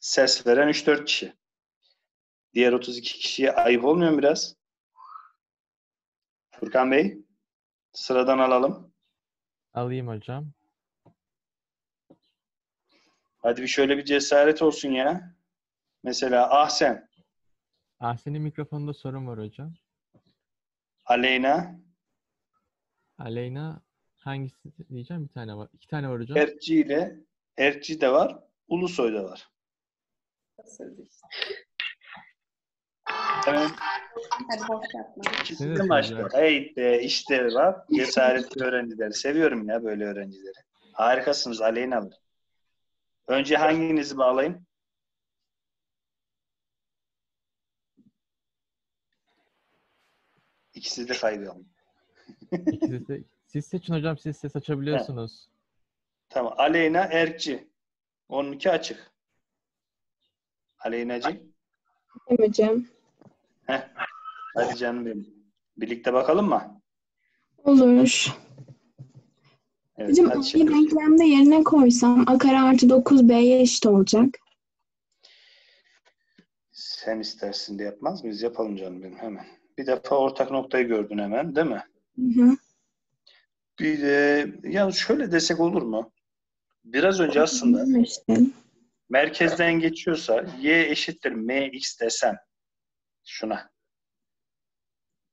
Ses veren 3-4 kişi. Diğer 32 kişiye ayıp olmuyor mu biraz? Furkan Bey, sıradan alalım. Alayım hocam. Hadi bir şöyle bir cesaret olsun ya. Mesela Ahsen, Ah senin mikrofonunda sorun var hocam. Aleyna, Aleyna hangisi diyeceğim? Bir tane var. İki tane var hocam. Erci ile Erci de var, Ulusoy da var. İkisi De başka. soracağım. Hey be işte bak cesaretli öğrenciler. Seviyorum ya böyle öğrencileri. Harikasınız Aleyna Hanım. Önce hanginizi bağlayayım? İkisi de de- Siz seçin hocam. Siz ses açabiliyorsunuz. Tamam. Aleyna Erkçi. 12 açık. Aleyna'cığım. Hocam. Heh. Hadi canım benim. Birlikte bakalım mı? Olur. Evet, Hocam hadi şekerim. denklemde yerine koysam a kare artı 9b'ye eşit olacak. Sen istersin de yapmaz mıyız? Yapalım canım benim hemen. Bir defa ortak noktayı gördün hemen değil mi? Hı hı. Bir de ya şöyle desek olur mu? Biraz önce aslında merkezden geçiyorsa y eşittir mx desem şuna.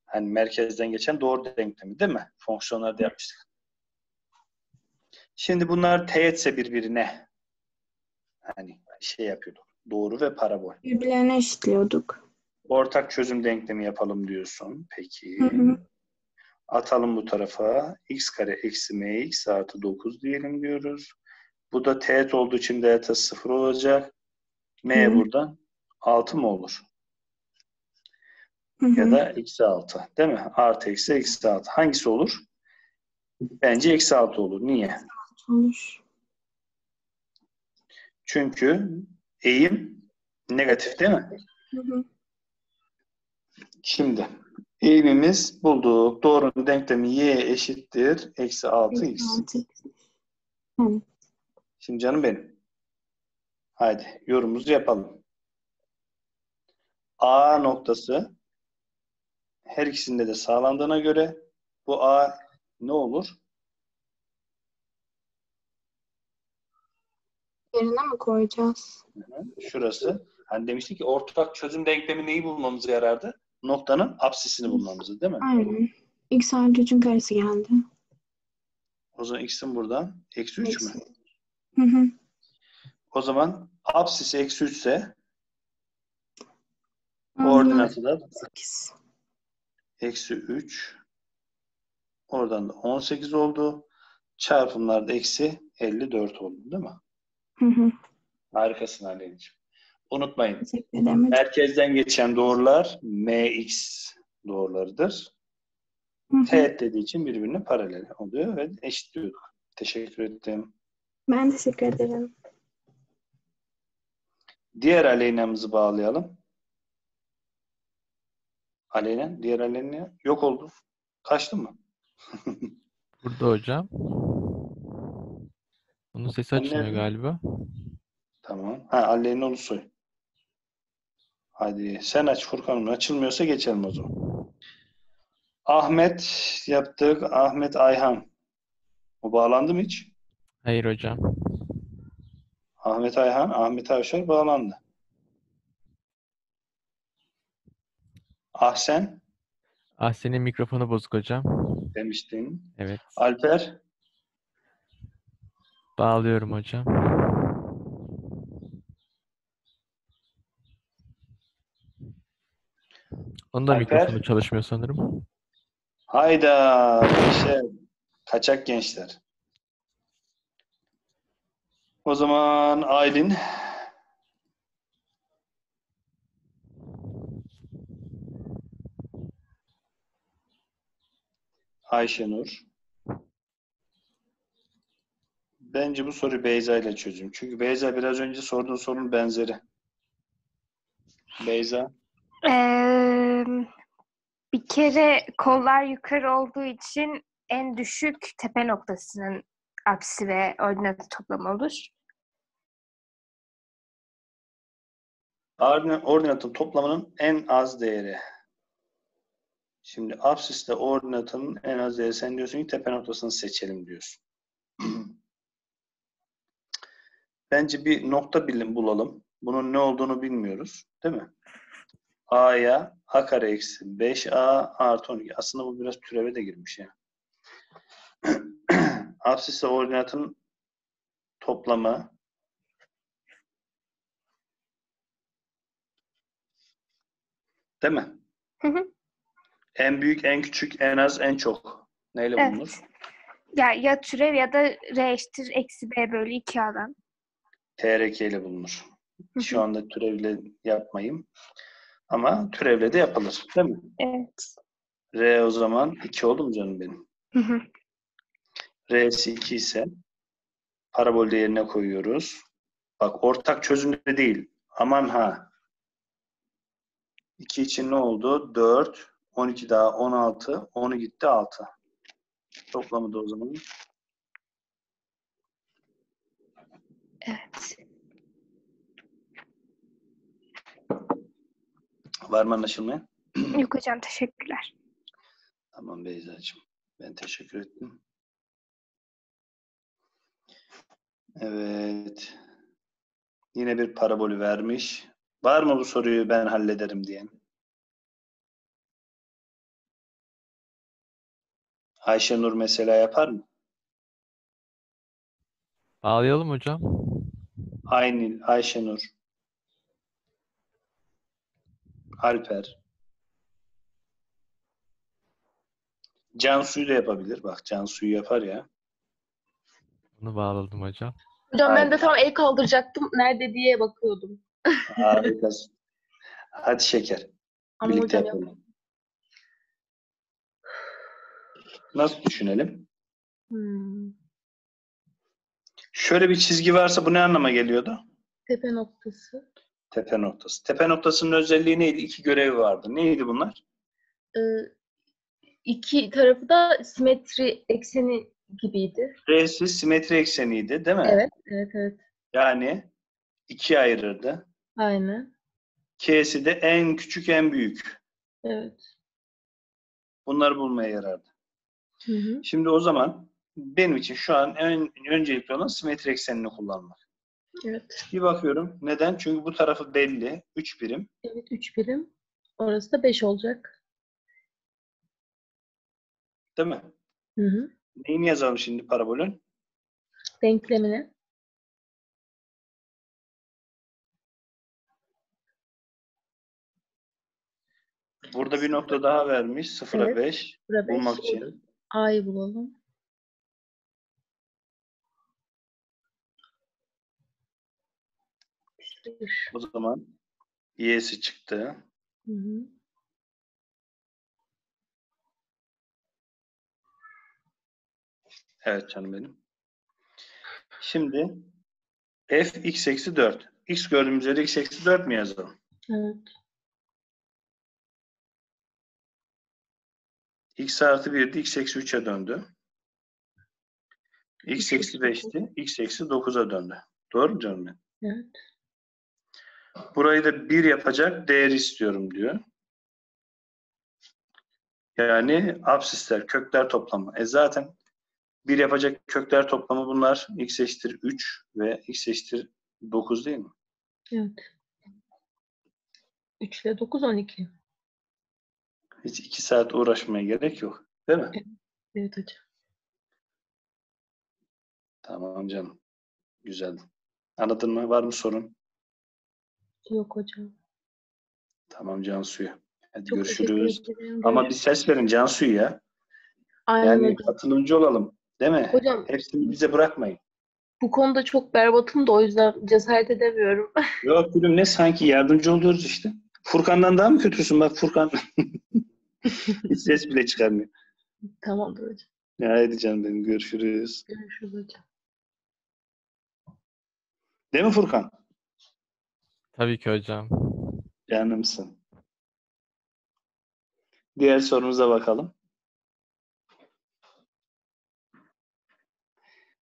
Hani merkezden geçen doğru denklemi değil mi? Fonksiyonlarda yapmıştık. Şimdi bunlar teğetse birbirine hani şey yapıyorduk. Doğru ve parabol. Birbirlerine eşitliyorduk. Ortak çözüm denklemi yapalım diyorsun. Peki. Hı hı. Atalım bu tarafa. x kare eksi mx artı 9 diyelim diyoruz. Bu da teğet olduğu için delta 0 olacak. M Hı. buradan 6 mı olur? Hı hı. Ya da eksi 6. Değil mi? Artı eksi eksi 6. Hangisi olur? Bence eksi 6 olur. Niye? Olur. Çünkü eğim negatif değil mi? Hı hı. Şimdi eğimimiz bulduk. Doğrunun denklemi y eşittir. Eksi 6x. Altı. Evet. Şimdi canım benim. Haydi yorumumuzu yapalım. A noktası her ikisinde de sağlandığına göre bu A ne olur? Yerine mi koyacağız? Şurası. Hani demiştik ki ortak çözüm denklemi neyi bulmamıza yarardı? Noktanın apsisini bulmamızı değil mi? Aynen. X artı 3'ün karesi geldi. O zaman x'in buradan eksi 3 mü? Hı hı. O zaman apsisi eksi 3 ise koordinatı da sekiz. Eksi 3 oradan da 18 oldu. Çarpımlar da eksi 54 oldu değil mi? Hı hı. Harikasın Aleyna'cığım. Unutmayın. Teşekkür ederim hocam. Merkezden geçen doğrular mx doğrularıdır. Hı hı. Teğet dediği için birbirine paralel oluyor ve eşitliyorduk. Teşekkür ettim. Ben teşekkür ederim. Diğer Aleyna'mızı bağlayalım. Aleyna, diğer Aleyna yok oldu. Kaçtı mı? [LAUGHS] Burada hocam. Onun sesi açılmıyor nerede? galiba. Tamam. Ha, Aleyna Ulusoy. Hadi sen aç Furkan'ım. Açılmıyorsa geçelim o zaman. Ahmet yaptık. Ahmet Ayhan. O bağlandı mı hiç? Hayır hocam. Ahmet Ayhan, Ahmet Avşar bağlandı. Ahsen Ah senin mikrofonu bozuk hocam. demiştin. Evet. Alper, Bağlıyorum hocam. Onun da Alper? mikrofonu çalışmıyor sanırım. hayda şey, kaçak gençler. O zaman Aylin, Ayşenur. Bence bu soruyu Beyza ile çözeyim. Çünkü Beyza biraz önce sorduğun sorunun benzeri. Beyza. Ee, bir kere kollar yukarı olduğu için en düşük tepe noktasının apsisi ve ordinatı toplamı olur. Ordina- Ordinatın toplamının en az değeri. Şimdi absisle ordinatın en az değeri. Sen diyorsun ki tepe noktasını seçelim diyorsun. [CLEARS THROAT] Bence bir nokta bilim bulalım. Bunun ne olduğunu bilmiyoruz. Değil mi? A'ya A kare eksi 5A artı 12. Aslında bu biraz türeve de girmiş ya. [CLEARS THROAT] Absisle ordinatın toplamı Değil mi? Hı hı. En büyük, en küçük, en az, en çok. Neyle Evet. bulunur? Ya, ya türev ya da r eşittir eksi b bölü 2 alan. TRK ile bulunur. Şu anda türevle yapmayayım. Ama türevle de yapılır. Değil mi? Evet. R o zaman 2 oldu mu canım benim? Hı hı. R'si 2 ise parabol değerine koyuyoruz. Bak ortak çözümde değil. Aman ha. 2 için ne oldu? 4. 12 daha 16. 10'u gitti 6. Toplamı da o zaman Evet. var mı anlaşılmayan? [CLEARS THROAT] Yok hocam teşekkürler. Tamam Beyza'cığım. Ben teşekkür ettim. Evet. Yine bir parabolü vermiş. Var mı bu soruyu ben hallederim diyen? Ayşenur mesela yapar mı? Bağlayalım hocam. Aynil, Ayşenur. Alper. Cansu'yu da yapabilir. Bak Cansu'yu yapar ya. Bunu bağladım hocam. Hocam ben de tam el kaldıracaktım. Nerede diye bakıyordum. Harikasın. Hadi şeker. Ama Birlikte hocam yapalım. Nasıl düşünelim? Hmm. Şöyle bir çizgi varsa bu ne anlama geliyordu? Tepe noktası. Tepe noktası. Tepe noktasının özelliği neydi? İki görevi vardı. Neydi bunlar? Ee, iki tarafı da simetri ekseni gibiydi. R'si simetri ekseniydi değil mi? Evet, evet, evet. Yani ikiye ayırırdı. Aynen. K'si de en küçük en büyük. Evet. Bunları bulmaya yarardı. Hı hı. Şimdi o zaman benim için şu an en öncelikli olan simetri eksenini kullanmak. Evet. Bir bakıyorum. Neden? Çünkü bu tarafı belli. 3 birim. Evet, 3 birim. Orası da 5 olacak. Değil mi? Hı hı. Neyini yazalım şimdi parabolün? Denklemini. Burada bir nokta daha vermiş. 0'a Evet. 5. Bura 5. Bulmak için. A'yı bulalım. O zaman y'si çıktı. Hı hı. Evet canım benim. Şimdi f x eksi 4. x gördüğümüz yere x eksi 4 mi yazalım? Evet. X artı 1'di x eksi 3'e döndü. x eksi eksi 5'ti x eksi 9'a döndü. Doğru mu canım benim? Evet. Burayı da 1 yapacak değer istiyorum diyor. Yani absisler, kökler toplamı. E zaten 1 yapacak kökler toplamı bunlar x eşittir 3 ve x eşittir 9 değil mi? Evet. 3 ile 9 12. Hiç 2 saat uğraşmaya gerek yok. Değil mi? Evet hocam. Tamam canım. Güzel. Anladın mı? Var mı sorun? Yok hocam. Tamam Cansu'ya. Hadi Çok görüşürüz. Ama bir ses verin Cansu'yu ya. Aynen Yani hocam. katılımcı olalım. Değil mi? Hocam Hepsini bize bırakmayın. bu konuda çok berbatım da o yüzden cesaret edemiyorum. Yok gülüm ne sanki yardımcı oluyoruz işte. Furkan'dan daha mı kötüsün? Bak Furkan [LAUGHS] hiç ses bile çıkarmıyor. [LAUGHS] Tamamdır hocam. Ya hadi canım benim görüşürüz. Görüşürüz hocam. Değil mi Furkan? Tabii ki hocam. Canımsın. Diğer sorumuza bakalım.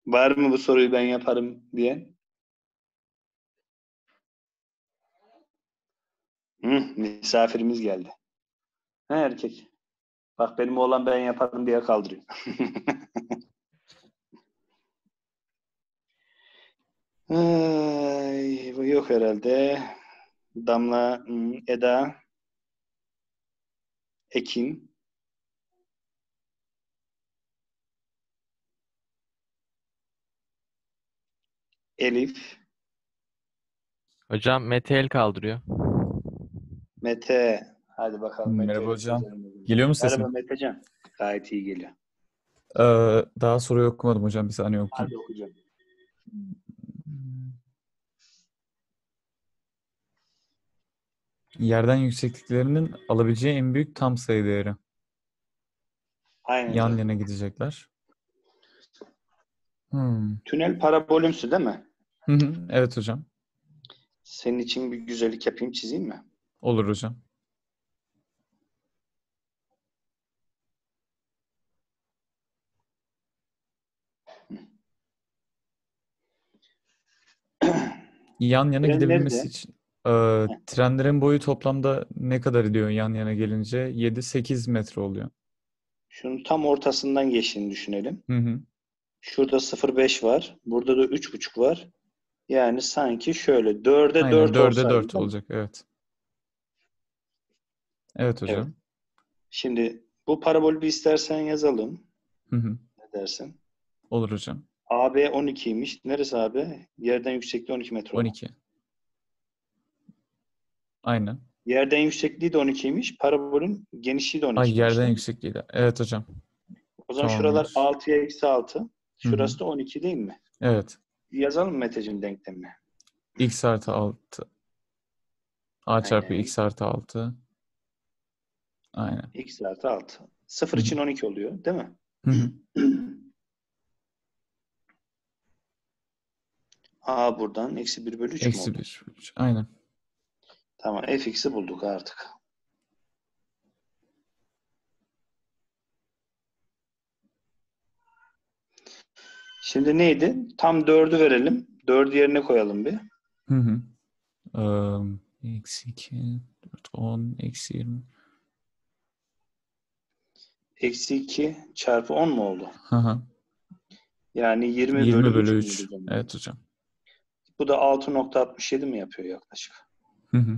Var mı bu soruyu ben yaparım diye? Hı, misafirimiz geldi. Ha erkek. Bak benim oğlan ben yaparım diye kaldırıyor. [LAUGHS] Ay, bu yok herhalde. Damla, hmm, Eda, Ekin, Elif, Hocam Mete el kaldırıyor. Mete. Hadi bakalım. Mete. Merhaba hocam. Geliyor mu sesim? Merhaba Metecan. Gayet iyi geliyor. Ee, daha soruyu okumadım hocam. Bir saniye okuyayım. Hadi okuyacağım. Yerden yüksekliklerinin alabileceği en büyük tam sayı değeri. Aynen. Yan yana gidecekler. Hmm. Tünel parabolümsü değil mi? Hı hı, Evet hocam. Senin için bir güzellik yapayım, çizeyim mi? Olur hocam. Yan yana Trenler gidebilmesi de- için e, trenlerin boyu toplamda ne kadar ediyor yan yana gelince? 7-8 metre oluyor. Şunun tam ortasından geçtiğini düşünelim. Hı hı. Şurada 0,5 var. Burada da 3,5 var. Yani sanki şöyle 4'e Aynen 4 4'e olsaydı. 4 olacak. Evet. Evet hocam. Evet. Şimdi bu parabolü bir istersen yazalım. Hı hı. Ne dersin? Olur hocam. AB 12'ymiş. Neresi abi? Yerden yüksekliği 12 metre. olan. 12. Aynen. Yerden yüksekliği de 12'ymiş. Parabolün genişliği de 12'ymiş. Ay yerden yüksekliği de. Evet hocam. O zaman Tamamdır. şuralar 6'ya eksi 6. Hı hı. Şurası da 12 değil mi? Evet. Yazalım mı Meteciğim denklemini? X artı 6. A çarpı Aynen. X artı 6. Aynen. X artı 6. 0 Hı hı. için 12 oluyor değil mi? Hı hı. [CLEARS THROAT] A buradan eksi 1 bölü 3 mü Eksi oldu? 1. Aynen. Tamam fx'i bulduk artık. Şimdi neydi? Tam 4'ü verelim. 4'ü yerine koyalım bir. Hı hı. Eee, Eksi 2, 4, 10, eksi 20. Eksi 2 çarpı 10 mu oldu? Hı hı. Yani 20, 20 bölü, bölü 3. 3. Evet hocam. Bu da 6.67 mi yapıyor yaklaşık? Hı hı.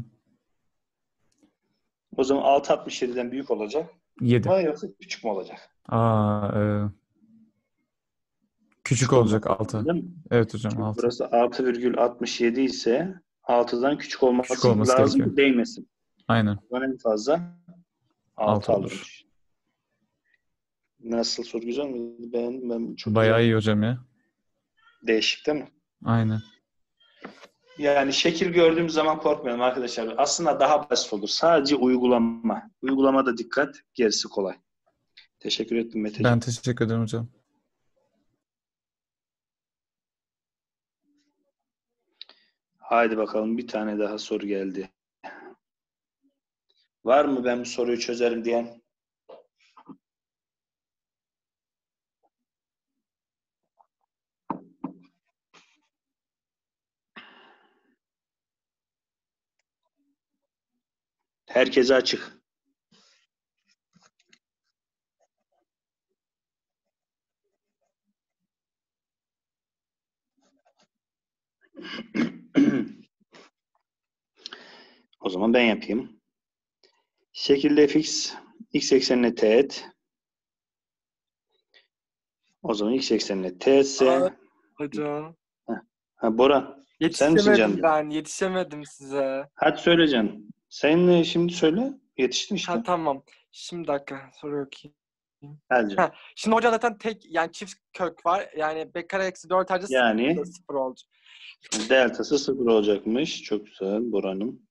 O zaman 6.67'den büyük olacak. 7. Ama yoksa küçük mü olacak? Aa, eee, küçük olacak 6. Değil mi? Evet hocam Çünkü 6. burası 6,67 ise 6'dan küçük olması, Küçük olması lazım gerekiyor. ki değmesin. Aynen. Bundan en fazla 6 Altı olur. Nasıl soru güzel mi? Ben, ben çok Bayağı güzel. iyi hocam ya. Değişik değil mi? Aynen. Yani şekil gördüğümüz zaman korkmayalım arkadaşlar. Aslında daha basit olur. Sadece uygulama. Uygulamada dikkat, gerisi kolay. Teşekkür ettim Meteciğim. Ben teşekkür ederim hocam. Haydi bakalım bir tane daha soru geldi. Var mı ben bu soruyu çözerim diyen? Herkese açık. [CLEARS THROAT] O zaman ben yapayım. Şekilde fx x eksenine teğet. O zaman x eksenine teğetse. Hocam. Ha, Bora Sen misin Yetişemedim canım? ben. Yetişemedim size. hadi söyle canım. Sen şimdi söyle. Yetiştin işte. Ha tamam. Şimdi dakika soru okuyayım. Ha, şimdi hocam zaten tek yani çift kök var. Yani b kare eksi 4 harcı Yani? 0 olacak. Deltası sıfır olacakmış. Çok güzel Bora'nım.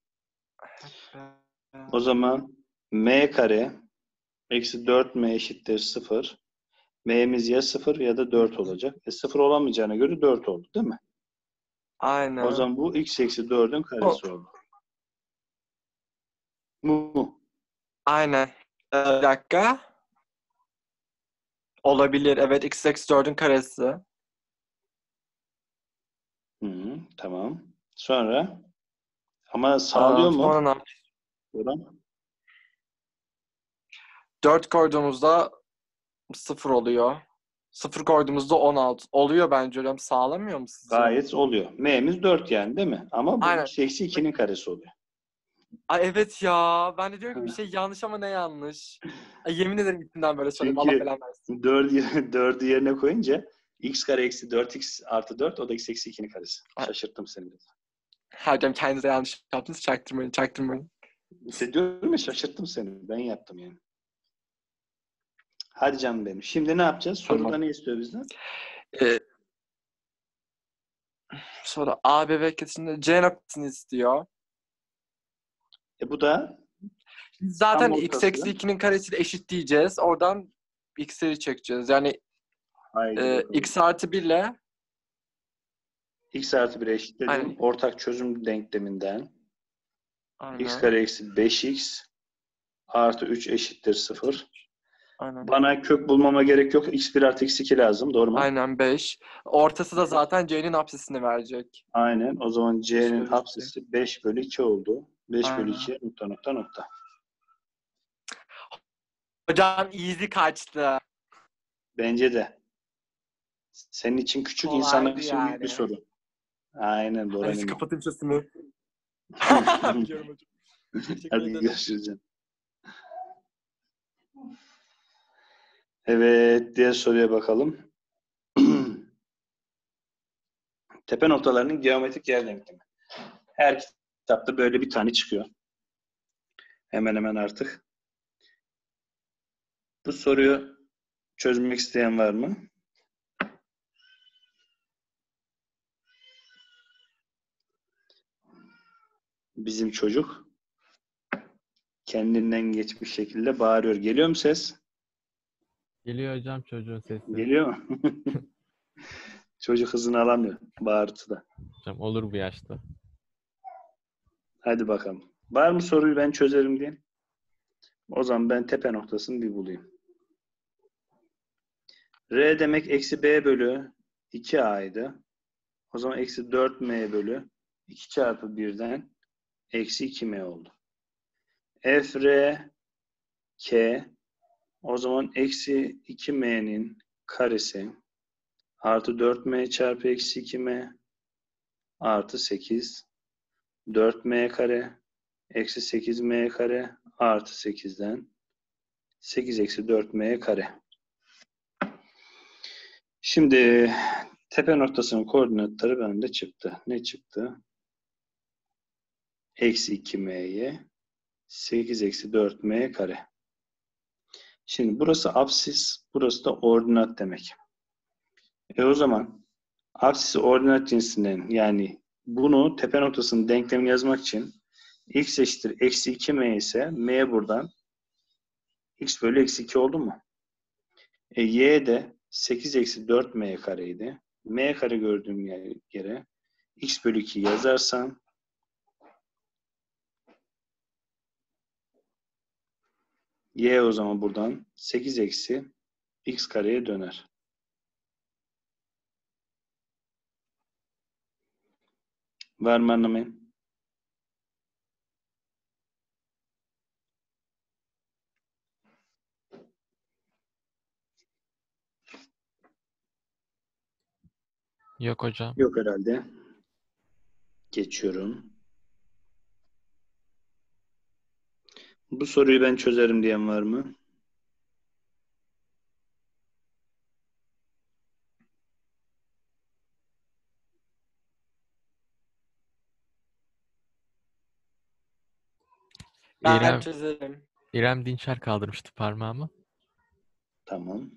O zaman m kare eksi 4m eşittir 0. m'miz ya 0 ya da 4 olacak. E 0 olamayacağına göre 4 oldu değil mi? Aynen. O zaman bu x eksi 4'ün karesi oldu. Bu. Aynen. Ee, bir dakika. Olabilir. Evet. X eksi 4'ün karesi. Hı tamam. Sonra ama sağlıyor Aa, mu? Sonra ne yap- Bora? 4 koyduğumuzda 0 oluyor. 0 koyduğumuzda 16. Oluyor bence hocam. Sağlamıyor mu sizce? Gayet oluyor. M'miz 4 yani değil mi? Ama bu Aynen. eksi 2'nin karesi oluyor. Ay evet ya. Ben de diyorum ki bir şey yanlış ama ne yanlış. Ay, yemin ederim içinden böyle söyledim. Allah belanı versin. 4'ü 4'ü [LAUGHS] yerine koyunca x kare eksi 4x artı 4 o da x eksi 2'nin karesi. Şaşırttım seni biraz. Ha, Hocam kendinize yanlış yaptınız. Çaktırmayın. Çaktırmayın. İşte diyorum ya şaşırttım seni. Ben yaptım yani. Hadi canım benim. Şimdi ne yapacağız? Soruda Tamam. ne istiyor bizden? Ee, sonra A, B ve kesinde C noktasını istiyor. E bu da Zaten Tam x eksi 2'nin karesiyle eşit diyeceğiz. Oradan x'leri çekeceğiz. Yani e, x artı 1 ile x artı 1'e eşitledim. Aynen. Ortak çözüm denkleminden Aynen. x kare eksi 5x artı 3 eşittir 0. Aynen. Bana kök bulmama gerek yok. x1 artı x2 lazım. Doğru mu? Aynen 5. Ortası da zaten c'nin apsisini verecek. Aynen. O zaman c'nin apsisi 5 bölü 2 oldu. 5 bölü Aynen. 2 nokta nokta nokta. Hocam easy kaçtı. Bence de. Senin için küçük, Kolaydı insanlar için büyük bir soru. Aynen doğru. Hadi eminim. kapatayım sesimi. Biliyorum [LAUGHS] hocam. Teşekkür Hadi ederim. görüşürüz. canım. Evet, diğer soruya bakalım. [CLEARS THROAT] Tepe noktalarının geometrik yer denklemi. Her kitapta böyle bir tane çıkıyor. Hemen hemen artık. Bu soruyu çözmek isteyen var mı? Bizim çocuk kendinden geçmiş şekilde bağırıyor. Geliyor mu ses? Geliyor hocam çocuğun sesi. Geliyor mu? [LAUGHS] Çocuk hızını alamıyor bağırtıda. Hocam olur bu yaşta. Hadi bakalım. Var mı soruyu ben çözerim diye? O zaman ben tepe noktasını bir bulayım. R demek eksi B bölü 2A'ydı. O zaman eksi 4M bölü 2 çarpı 1'den eksi 2M oldu. F, R, K o zaman eksi 2M'nin karesi artı 4M çarpı eksi 2M artı 8 4M kare eksi 8M kare artı 8'den 8 eksi 4M kare. Şimdi tepe noktasının koordinatları bende çıktı. Ne çıktı? Eksi 2M'ye 8 eksi 4M kare. Şimdi burası apsis, burası da ordinat demek. E o zaman apsisi ordinat cinsinden yani bunu tepe noktasının denklemini yazmak için x eşittir eksi 2m ise m buradan x bölü eksi 2 oldu mu? E, y de 8 eksi 4m kareydi. m kare gördüğüm yer- yere x bölü 2 yazarsam y o zaman buradan 8 eksi x kareye döner. Var mı anlamayın? Yok hocam. Yok herhalde. Geçiyorum. Bu soruyu ben çözerim diyen var mı? Ben İrem, çözerim. İrem Dinçer kaldırmıştı parmağımı. Tamam.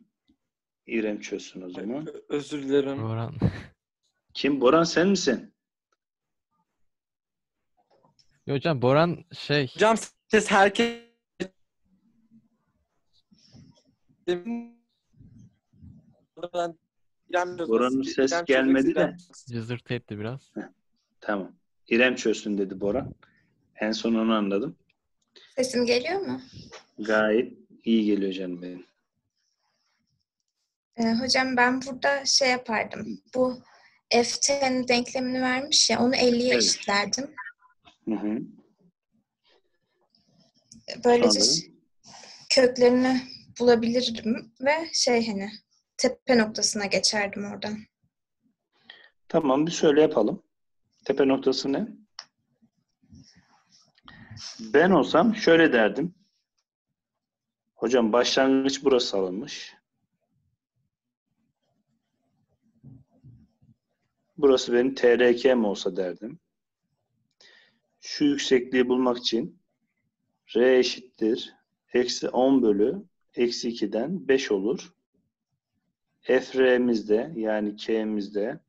İrem çözsün o zaman. Ö- Özür dilerim. Boran. [LAUGHS] Kim? Boran sen misin? Ya hocam Boran şey Hocam ses herkes İrem de- Boran'ın ses İrem gelmedi de. Çözsün. cızırtı etti biraz. Tamam. İrem çözsün dedi Boran. En son onu anladım. Sesim geliyor mu? Gayet iyi geliyor canım benim. Ee, hocam ben burada şey yapardım. Bu F'nin denklemini vermiş ya onu 50'ye Evet. eşitlerdim. Hı hı. Böylece Anladım. köklerini bulabilirdim ve şey hani tepe noktasına geçerdim oradan. Tamam bir şöyle yapalım. Tepe noktası ne? Ben olsam şöyle derdim. Hocam başlangıç burası alınmış. Burası benim TRK'm olsa derdim. Şu yüksekliği bulmak için R eşittir. Eksi 10 bölü eksi 2'den 5 olur. FR'mizde yani K'mizde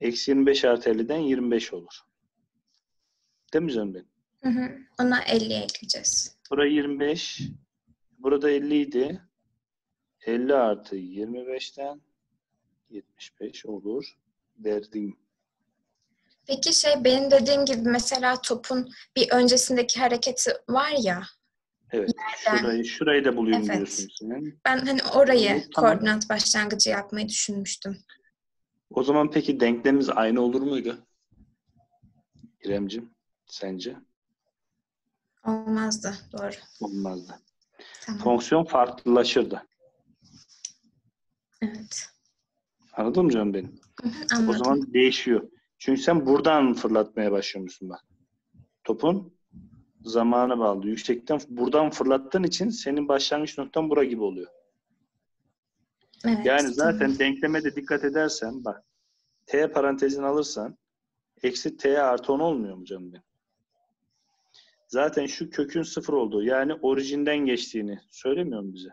eksi 25 artı 50'den 25 olur. Değil mi canım benim? Hı hı. Ona 50'ye ekleyeceğiz. Bura 25. Burada 50 idi. 50 artı 25'ten 75 olur. Verdim. Peki şey benim dediğim gibi mesela topun bir öncesindeki hareketi var ya Evet. Yani- Şurayı, şurayı da bulayım Evet. diyorsun sen. ben hani orayı Evet, tamam. koordinat başlangıcı yapmayı düşünmüştüm. O zaman peki denklemimiz aynı olur muydu? İremcim, sence? Olmazdı. Doğru. Olmazdı. Tamam. Fonksiyon farklılaşırdı. Evet. Anladın mı canım benim? Hı hı, O Anladım. zaman değişiyor. Çünkü sen buradan fırlatmaya başlıyormuşsun bak. Topun zamana bağlı. Yüksekten buradan fırlattığın için senin başlangıç noktan bura gibi oluyor. Evet, Yani zaten tamam. denkleme de dikkat edersen bak t parantezini alırsan eksi t artı 10 olmuyor mu canım benim? Zaten şu kökün sıfır olduğu yani orijinden geçtiğini söylemiyor mu bize?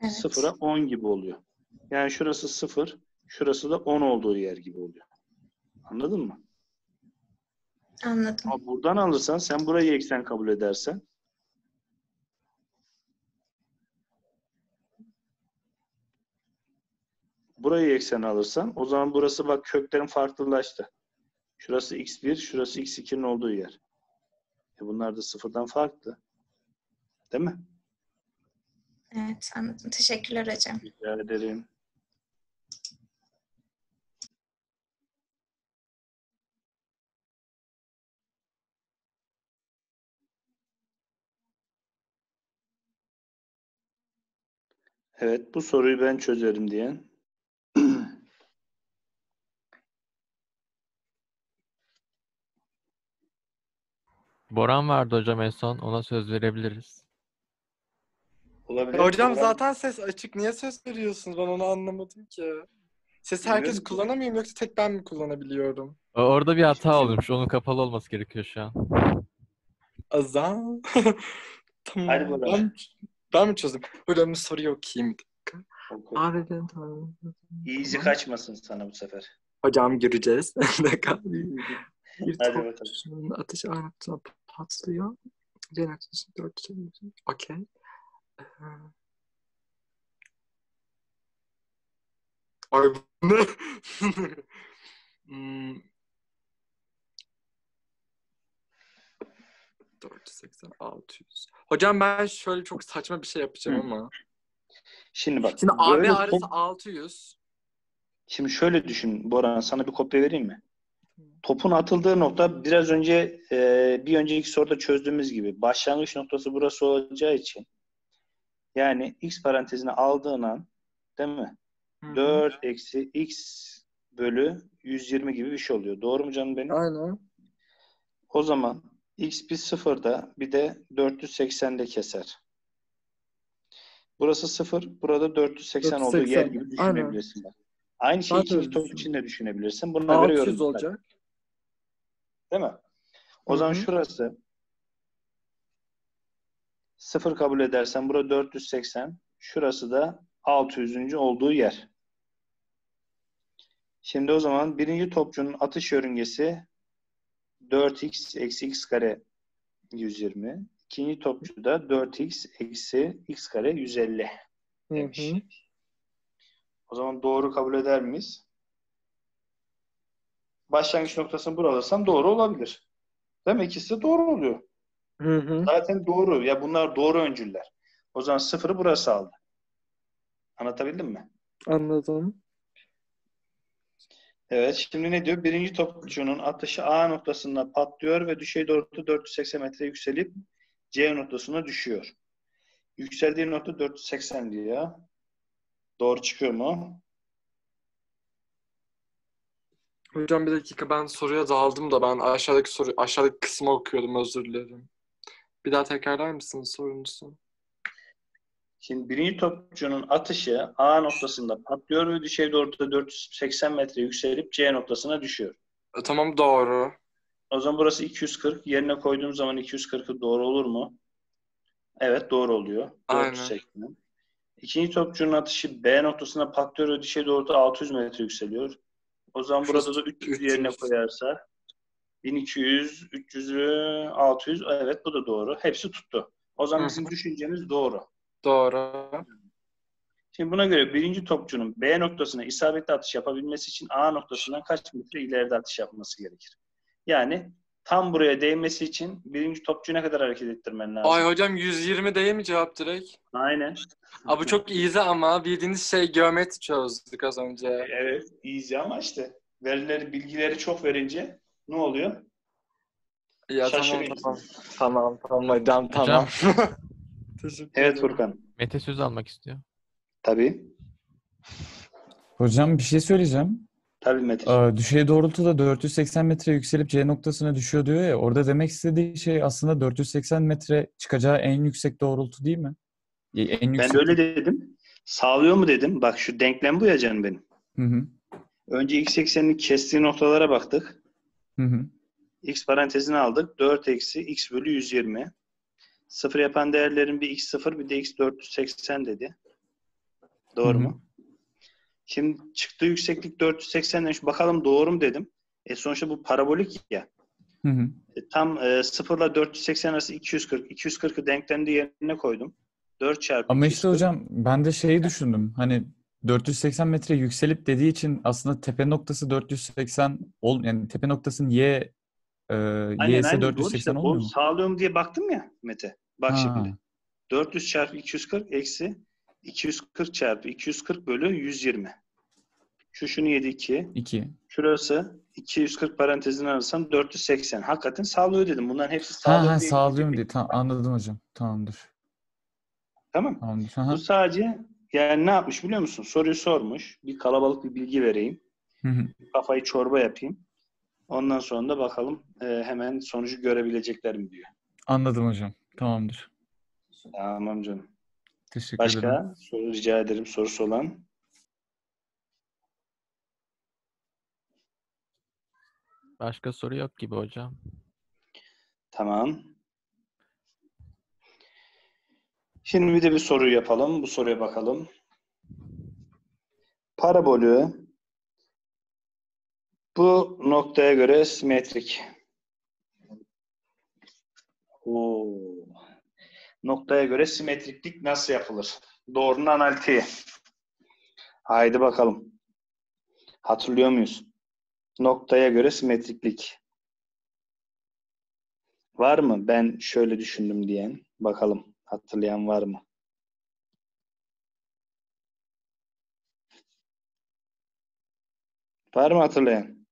Evet. Sıfıra 10 gibi oluyor. Yani şurası sıfır, şurası da 10 olduğu yer gibi oluyor. Anladın mı? Anladım. Ama buradan alırsan sen burayı eksen kabul edersen burayı eksen alırsan o zaman burası bak köklerin farklılaştı. Şurası x1, şurası x2'nin olduğu yer. E bunlar da sıfırdan farklı. Değil mi? Evet anladım. Teşekkürler hocam. Rica ederim. Evet, bu soruyu ben çözerim diyen. Boran vardı hocam en son. Ona söz verebiliriz. Olabilir. Hocam Boran- zaten ses açık. Niye söz veriyorsunuz? Ben onu anlamadım ki. Ses herkes Bilmiyorum kullanamıyor mu yoksa tek ben mi kullanabiliyorum? O- Orada bir hata olmuş. Onun kapalı olması gerekiyor şu an. Azam. [LAUGHS] tamam. Hadi bakalım. Ben, ben mi çözdüm? Hocam bir soruyu okuyayım. bir dakika. Oku. Ağrıdan tamam. Easy kaçmasın sana bu sefer. Hocam gireceğiz. [LAUGHS] Bir dakika. Bir Hadi bakalım. şunun ateşi ağrıtsa patlıyor. Diğer ateşi dört çevirmiş. Okey. Ee, Ay bu ne? [LAUGHS] hmm. 480, 600. Hocam ben şöyle çok saçma bir şey yapacağım Hı. ama. Şimdi bak. Şimdi AB arası top- 600. Şimdi şöyle düşün Boran sana bir kopya vereyim mi? Topun atıldığı nokta biraz önce e, bir önceki soruda çözdüğümüz gibi başlangıç noktası burası olacağı için yani x parantezine aldığın an değil mi? Hı hı. 4 eksi x bölü 120 gibi bir şey oluyor. Doğru mu canım benim? Aynen. O zaman x bir sıfırda bir de 480'de keser. Burası sıfır, burada 480, olduğu yer 480, gibi aynen. düşünebilirsin. Bak. Aynı şeyi ikinci top için de düşünebilirsin. Buna göre 600 yorum. olacak. Değil mi? O Hı zaman hı. şurası sıfır kabul edersen burada 480. Şurası da 600. olduğu yer. Şimdi o zaman birinci topçunun atış yörüngesi 4x eksi x kare 120. İkinci topçu da 4x eksi x kare 150 Hı demiş. hı. O zaman doğru kabul eder miyiz? Başlangıç noktasını buraya alırsam doğru olabilir. Değil mi? İkisi de doğru oluyor. Hı hı. Zaten doğru. Ya bunlar doğru öncüller. O zaman sıfırı burası aldı. Anlatabildim mi? Anladım. Evet. Şimdi ne diyor? Birinci topçunun atışı A noktasında patlıyor ve düşey doğrultuda 480 metre yükselip C noktasına düşüyor. Yükseldiği nokta 480 diyor. Doğru çıkıyor mu? Hocam bir dakika ben soruya daldım da ben aşağıdaki soru aşağıdaki kısmı okuyordum özür dilerim. Bir daha tekrarlar mısınız sorunuzu? Şimdi birinci topçunun atışı A noktasında patlıyor ve düşey doğrultuda 480 metre yükselip C noktasına düşüyor. E, tamam doğru. O zaman burası 240. Yerine koyduğum zaman 240'ı doğru olur mu? Evet doğru oluyor. Aynen. 480. İkinci topçunun atışı B noktasına patlıyor ve düşey doğrultuda 600 metre yükseliyor. O zaman burada da 300 yerine 300. koyarsa 1200, 300'ü 600. Evet bu da doğru. Hepsi tuttu. O zaman bizim düşüncemiz doğru. Doğru. Şimdi buna göre birinci topçunun B noktasına isabetli atış yapabilmesi için A noktasından kaç metre ileride atış yapması gerekir? Yani tam buraya değmesi için birinci topçuyu ne kadar hareket ettirmen lazım? Ay hocam 120 değil mi cevap direkt? Aynen. Abi çok easy ama bildiğiniz şey geometri çözdük az önce. Evet, easy ama işte verileri, bilgileri çok verince ne oluyor? Ya tamam Şaşırıyorsun. tamam. Tamam tamam hocam tamam. Evet. Furkan. Mete söz almak istiyor. Tabii. Hocam bir şey söyleyeceğim. Tabii Mete. Aa, düşey doğrultuda 480 metre yükselip C noktasına düşüyor diyor ya. Orada demek istediği şey aslında 480 metre çıkacağı en yüksek doğrultu değil mi? En Ben yüksek. de öyle dedim. Sağlıyor mu dedim. Bak şu denklem bu ya canım benim. Hı hı. Önce x eksenini kestiği noktalara baktık. Hı hı. x parantezini aldık. 4 eksi x bölü 120. Sıfır yapan değerlerin bir x sıfır bir de x 480 dedi. Doğru Hı hı. mu? Şimdi çıktığı yükseklik 480 demiş. Bakalım doğru mu dedim. E sonuçta bu parabolik ya. Hı hı. E, tam e, 0 ile 480 arası 240. 240'ı denklemde yerine koydum. 4 çarpı Ama işte 240. hocam ben de şeyi düşündüm. Hani 480 metre yükselip dediği için aslında tepe noktası 480 ol yani tepe noktasının y e, Aynen, y'si aynen, doğru 480 işte. olmuyor mu? sağlıyorum diye baktım ya Mete. Bak Ha. şimdi. 400 çarpı 240 eksi 240 çarpı 240 bölü 120. Şu şunu yedi 2. 2. Şurası 240 parantezini alırsam 480. Hakikaten sağlıyor dedim. Bunların hepsi Ha sağlıyor ha diye- sağlıyorum diye. Tamam anladım hocam. Tamamdır. Tamam. Tamamdır. Bu Aha. sadece yani ne yapmış biliyor musun? Soruyu sormuş. Bir kalabalık bir bilgi vereyim. Hı hı. Kafayı çorba yapayım. Ondan sonra da bakalım e, hemen sonucu görebilecekler mi diyor. Anladım hocam. Tamamdır. Tamam canım. Teşekkür ederim. Başka soru rica ederim sorusu olan. Başka soru yok gibi hocam. Tamam. Şimdi bir de bir soru yapalım. Bu soruya bakalım. parabolü bu noktaya göre simetrik. Oo. Noktaya göre simetriklik nasıl yapılır? Doğrunun analitiği. Haydi bakalım. Hatırlıyor muyuz? Noktaya göre simetriklik. Var mı? Ben şöyle düşündüm diyen. Bakalım. Hatırlayan var mı? Var mı hatırlayan?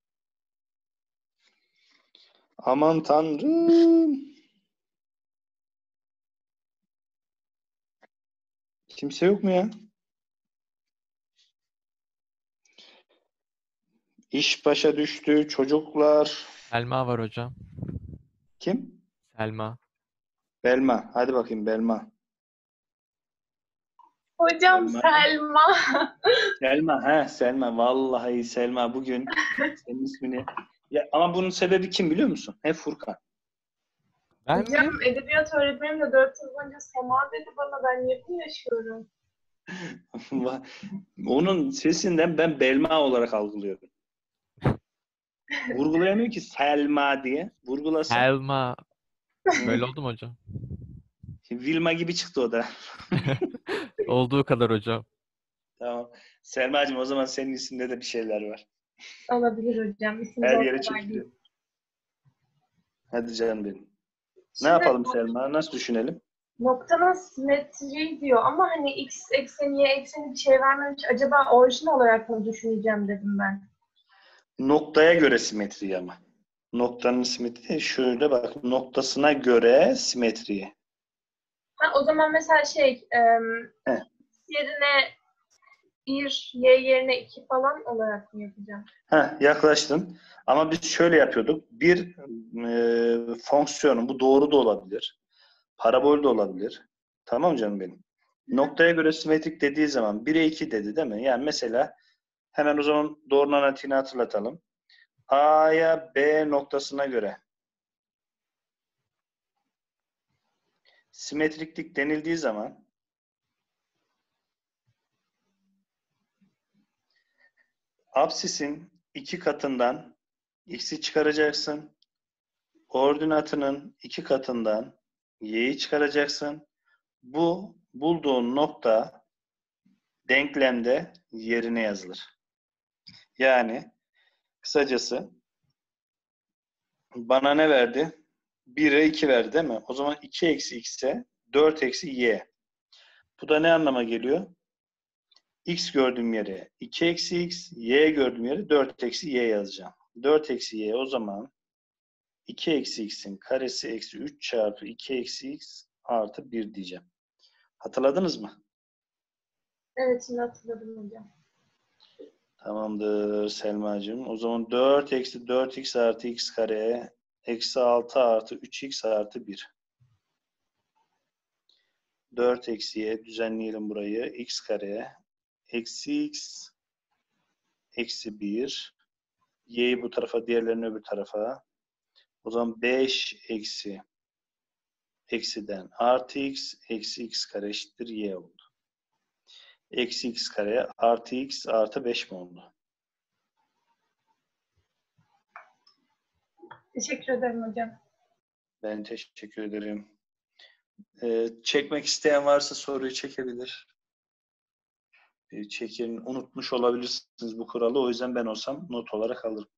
Aman tanrım. Kimse yok mu ya? İş başa düştü. Çocuklar. Selma var hocam. Kim? Selma. Belma. Hadi bakayım Belma. Hocam Selma. Selma. [LAUGHS] Selma. He Selma. Vallahi Selma bugün [LAUGHS] senin ismini. Ya, ama bunun sebebi kim biliyor musun? He Furkan. Ben mi? Hocam edebiyat öğretmenim de 4 yıl boyunca Sema dedi bana ben yakın yaşıyorum. [LAUGHS] Onun sesinden ben Belma olarak algılıyorum. Vurgulayamıyor ki Selma diye. Vurgulasa. Selma. [LAUGHS] Böyle oldu mu hocam? Vilma gibi çıktı o da. [LAUGHS] Olduğu kadar hocam. Tamam. Selma'cığım o zaman senin isminde de bir şeyler var. Olabilir hocam. İsim Her yere çekiliyor. Hadi canım benim. Ne yapalım Selma? Nasıl düşünelim? Noktanın simetri diyor ama hani x ekseni y ekseni bir şey vermemiş. Acaba orijin olarak mı düşüneceğim dedim ben. Noktaya göre simetri ama. Noktanın simetri şöyle bak. Noktasına göre simetriyi. Ha, o zaman mesela şey x yerine 1, y yerine 2 falan olarak mı yapacağım? Heh, yaklaştın. Ama biz şöyle yapıyorduk. Bir e, fonksiyonun, bu doğru da olabilir. Parabol de olabilir. Tamam canım benim. Noktaya göre simetrik dediği zaman 1'e 2 dedi değil mi? Yani mesela hemen o zaman doğrunun analitiğini hatırlatalım. A'ya B noktasına göre simetriklik denildiği zaman absisin iki katından x'i çıkaracaksın. Ordinatının iki katından y'yi çıkaracaksın. Bu bulduğun nokta denklemde yerine yazılır. Yani kısacası bana ne verdi? 1'e 2 verdi değil mi? O zaman 2 eksi x'e 4 eksi y. Bu da ne anlama geliyor? X gördüğüm yere 2 eksi x, y gördüğüm yere 4 eksi y yazacağım. 4 eksi y o zaman 2 eksi x'in karesi eksi 3 çarpı 2 eksi x artı 1 diyeceğim. Hatırladınız mı? Evet şimdi hatırladım hocam. Tamamdır Selma'cığım. O zaman 4 eksi 4x artı x kare eksi 6 artı 3x artı 1. 4 eksiye düzenleyelim burayı. x kare eksi x eksi 1 y'yi bu tarafa diğerlerini öbür tarafa. O zaman 5 eksi eksiden artı x eksi x kare eşittir y oldu. Eksi x kare artı x artı 5 mi oldu? Teşekkür ederim hocam. Ben teşekkür ederim. Ee, çekmek isteyen varsa soruyu çekebilir. Ee, çekin. Unutmuş olabilirsiniz bu kuralı. O yüzden ben olsam not olarak alırım.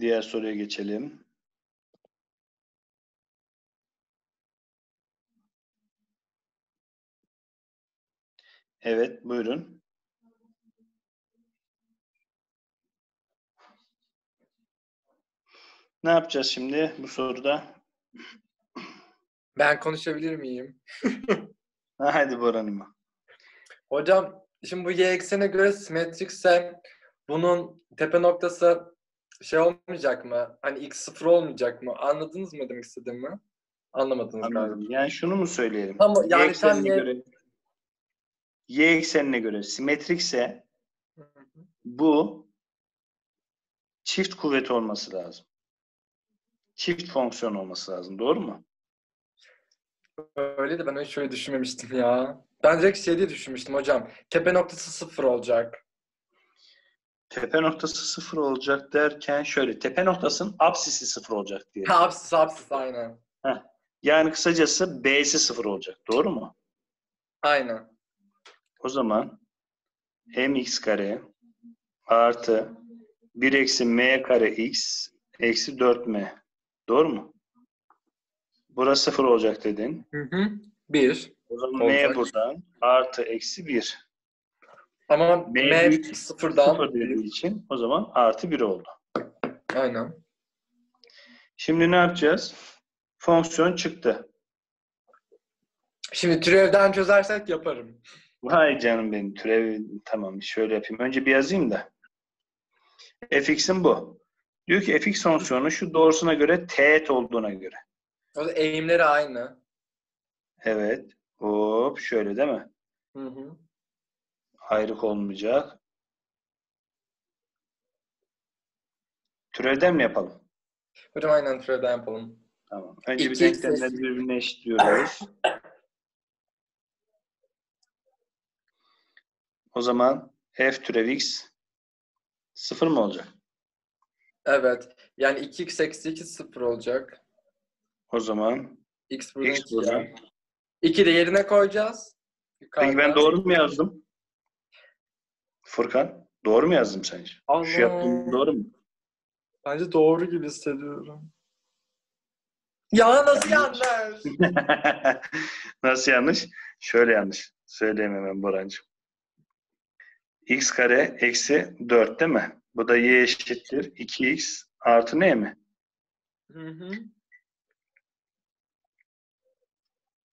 Diğer soruya geçelim. Evet, buyurun. Ne yapacağız şimdi bu soruda? Ben konuşabilir miyim? [LAUGHS] Hadi Boran'ıma. Hocam şimdi bu y eksene göre simetrikse bunun tepe noktası şey olmayacak mı? Hani x sıfır olmayacak mı? Anladınız mı demek istediğimi? Anlamadınız galiba. Anladım. Yani şunu mu söyleyelim? Tam Y yani y... göre y eksenine göre simetrikse. Bu çift kuvvet olması lazım. Çift fonksiyon olması lazım. Doğru mu? Öyle de ben hiç şöyle düşünmemiştim ya. Ben direkt şey diye düşünmüştüm hocam. Tepe noktası sıfır olacak. Tepe noktası sıfır olacak derken şöyle. Tepe noktasının apsisi sıfır olacak diye. Ha apsis apsis aynen. Yani kısacası B'si sıfır olacak. Doğru mu? Aynen. O zaman mx kare artı 1 eksi m kare x eksi 4m. Doğru mu? Burası sıfır olacak dedin. Hı hı. Bir. O zaman Olacak. m buradan artı eksi 1. Ama M M, sıfırdan. Sıfır dediği için o zaman artı 1 oldu. Aynen. Şimdi ne yapacağız? Fonksiyon çıktı. Şimdi türevden çözersek yaparım. Vay canım benim türevi tamam şöyle yapayım. Önce bir yazayım da. fx'in bu. Diyor ki fx fonksiyonu şu doğrusuna göre teğet olduğuna göre. O da eğimleri aynı. Evet. Hop şöyle değil mi? Hı hı. Ayrık olmayacak. Türevden mi yapalım? Hocam aynen türevden yapalım. Tamam. Önce bir İki x denklemleri birbirine eşitliyoruz. [LAUGHS] O zaman f türev x sıfır mı olacak? Evet. Yani 2x eksi 2 sıfır olacak. O zaman X buradan x 2 buradan. ya. 2 de yerine koyacağız. Peki ben Yukarıdan. doğru mu yazdım? Furkan, doğru mu yazdım sence? Şu Allah. yaptığım doğru mu? Bence doğru gibi hissediyorum. Ya nasıl yanlış? [LAUGHS] Nasıl yanlış? Şöyle yanlış. Söyleyeyim hemen Borancığım. X kare eksi 4 değil mi? Bu da y eşittir. 2x artı ne mi? Hı hı.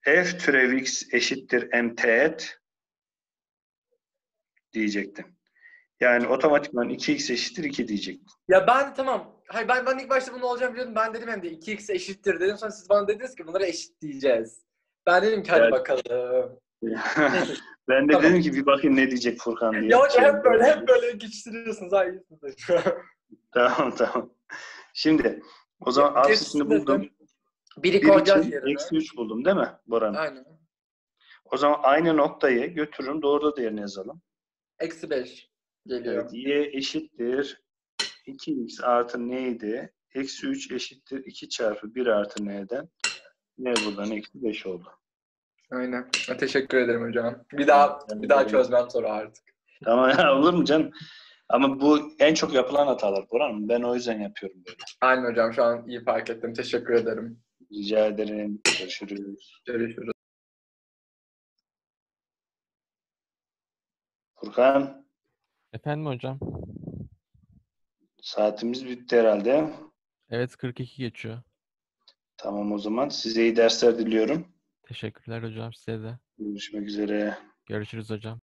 f türev x eşittir m teğet diyecektim. Yani otomatikman 2x eşittir 2 diyecektim. Ya ben tamam. Hayır ben, ben ilk başta bunun olacağını biliyordum. Ben dedim hem de 2x eşittir dedim. Sonra siz bana dediniz ki bunları eşitleyeceğiz. Ben dedim ki hadi Evet. bakalım. [LAUGHS] ben de Tamam. dedim ki bir bakayım ne diyecek Furkan diye. Ya hocam Şey- hep böyle hep böyle geçiştiriyorsunuz. Ha [LAUGHS] iyisiniz. Tamam tamam. Şimdi o zaman absisini buldum. Biri 1 koyacağız yerine. eksi 3 buldum değil mi Boran? Aynen. O zaman aynı noktayı götürürüm. Doğru da değerini yazalım. Eksi 5 geliyor. Evet, y eşittir 2x artı neydi? Eksi 3 eşittir 2 çarpı 1 artı n'den. Ne buradan eksi 5 oldu. Aynen. Teşekkür ederim hocam. Bir daha bir daha çözmem sonra artık. Tamam ya olur mu canım? Ama bu en çok yapılan hatalar Boran. Ben o yüzden yapıyorum böyle. Aynen hocam şu an iyi fark ettim. Teşekkür ederim. Rica ederim. Görüşürüz. Görüşürüz. Furkan Efendim hocam? saatimiz bitti herhalde. Evet 42 geçiyor. Tamam o zaman. Size iyi dersler diliyorum. Teşekkürler hocam size de. Görüşmek üzere. Görüşürüz hocam.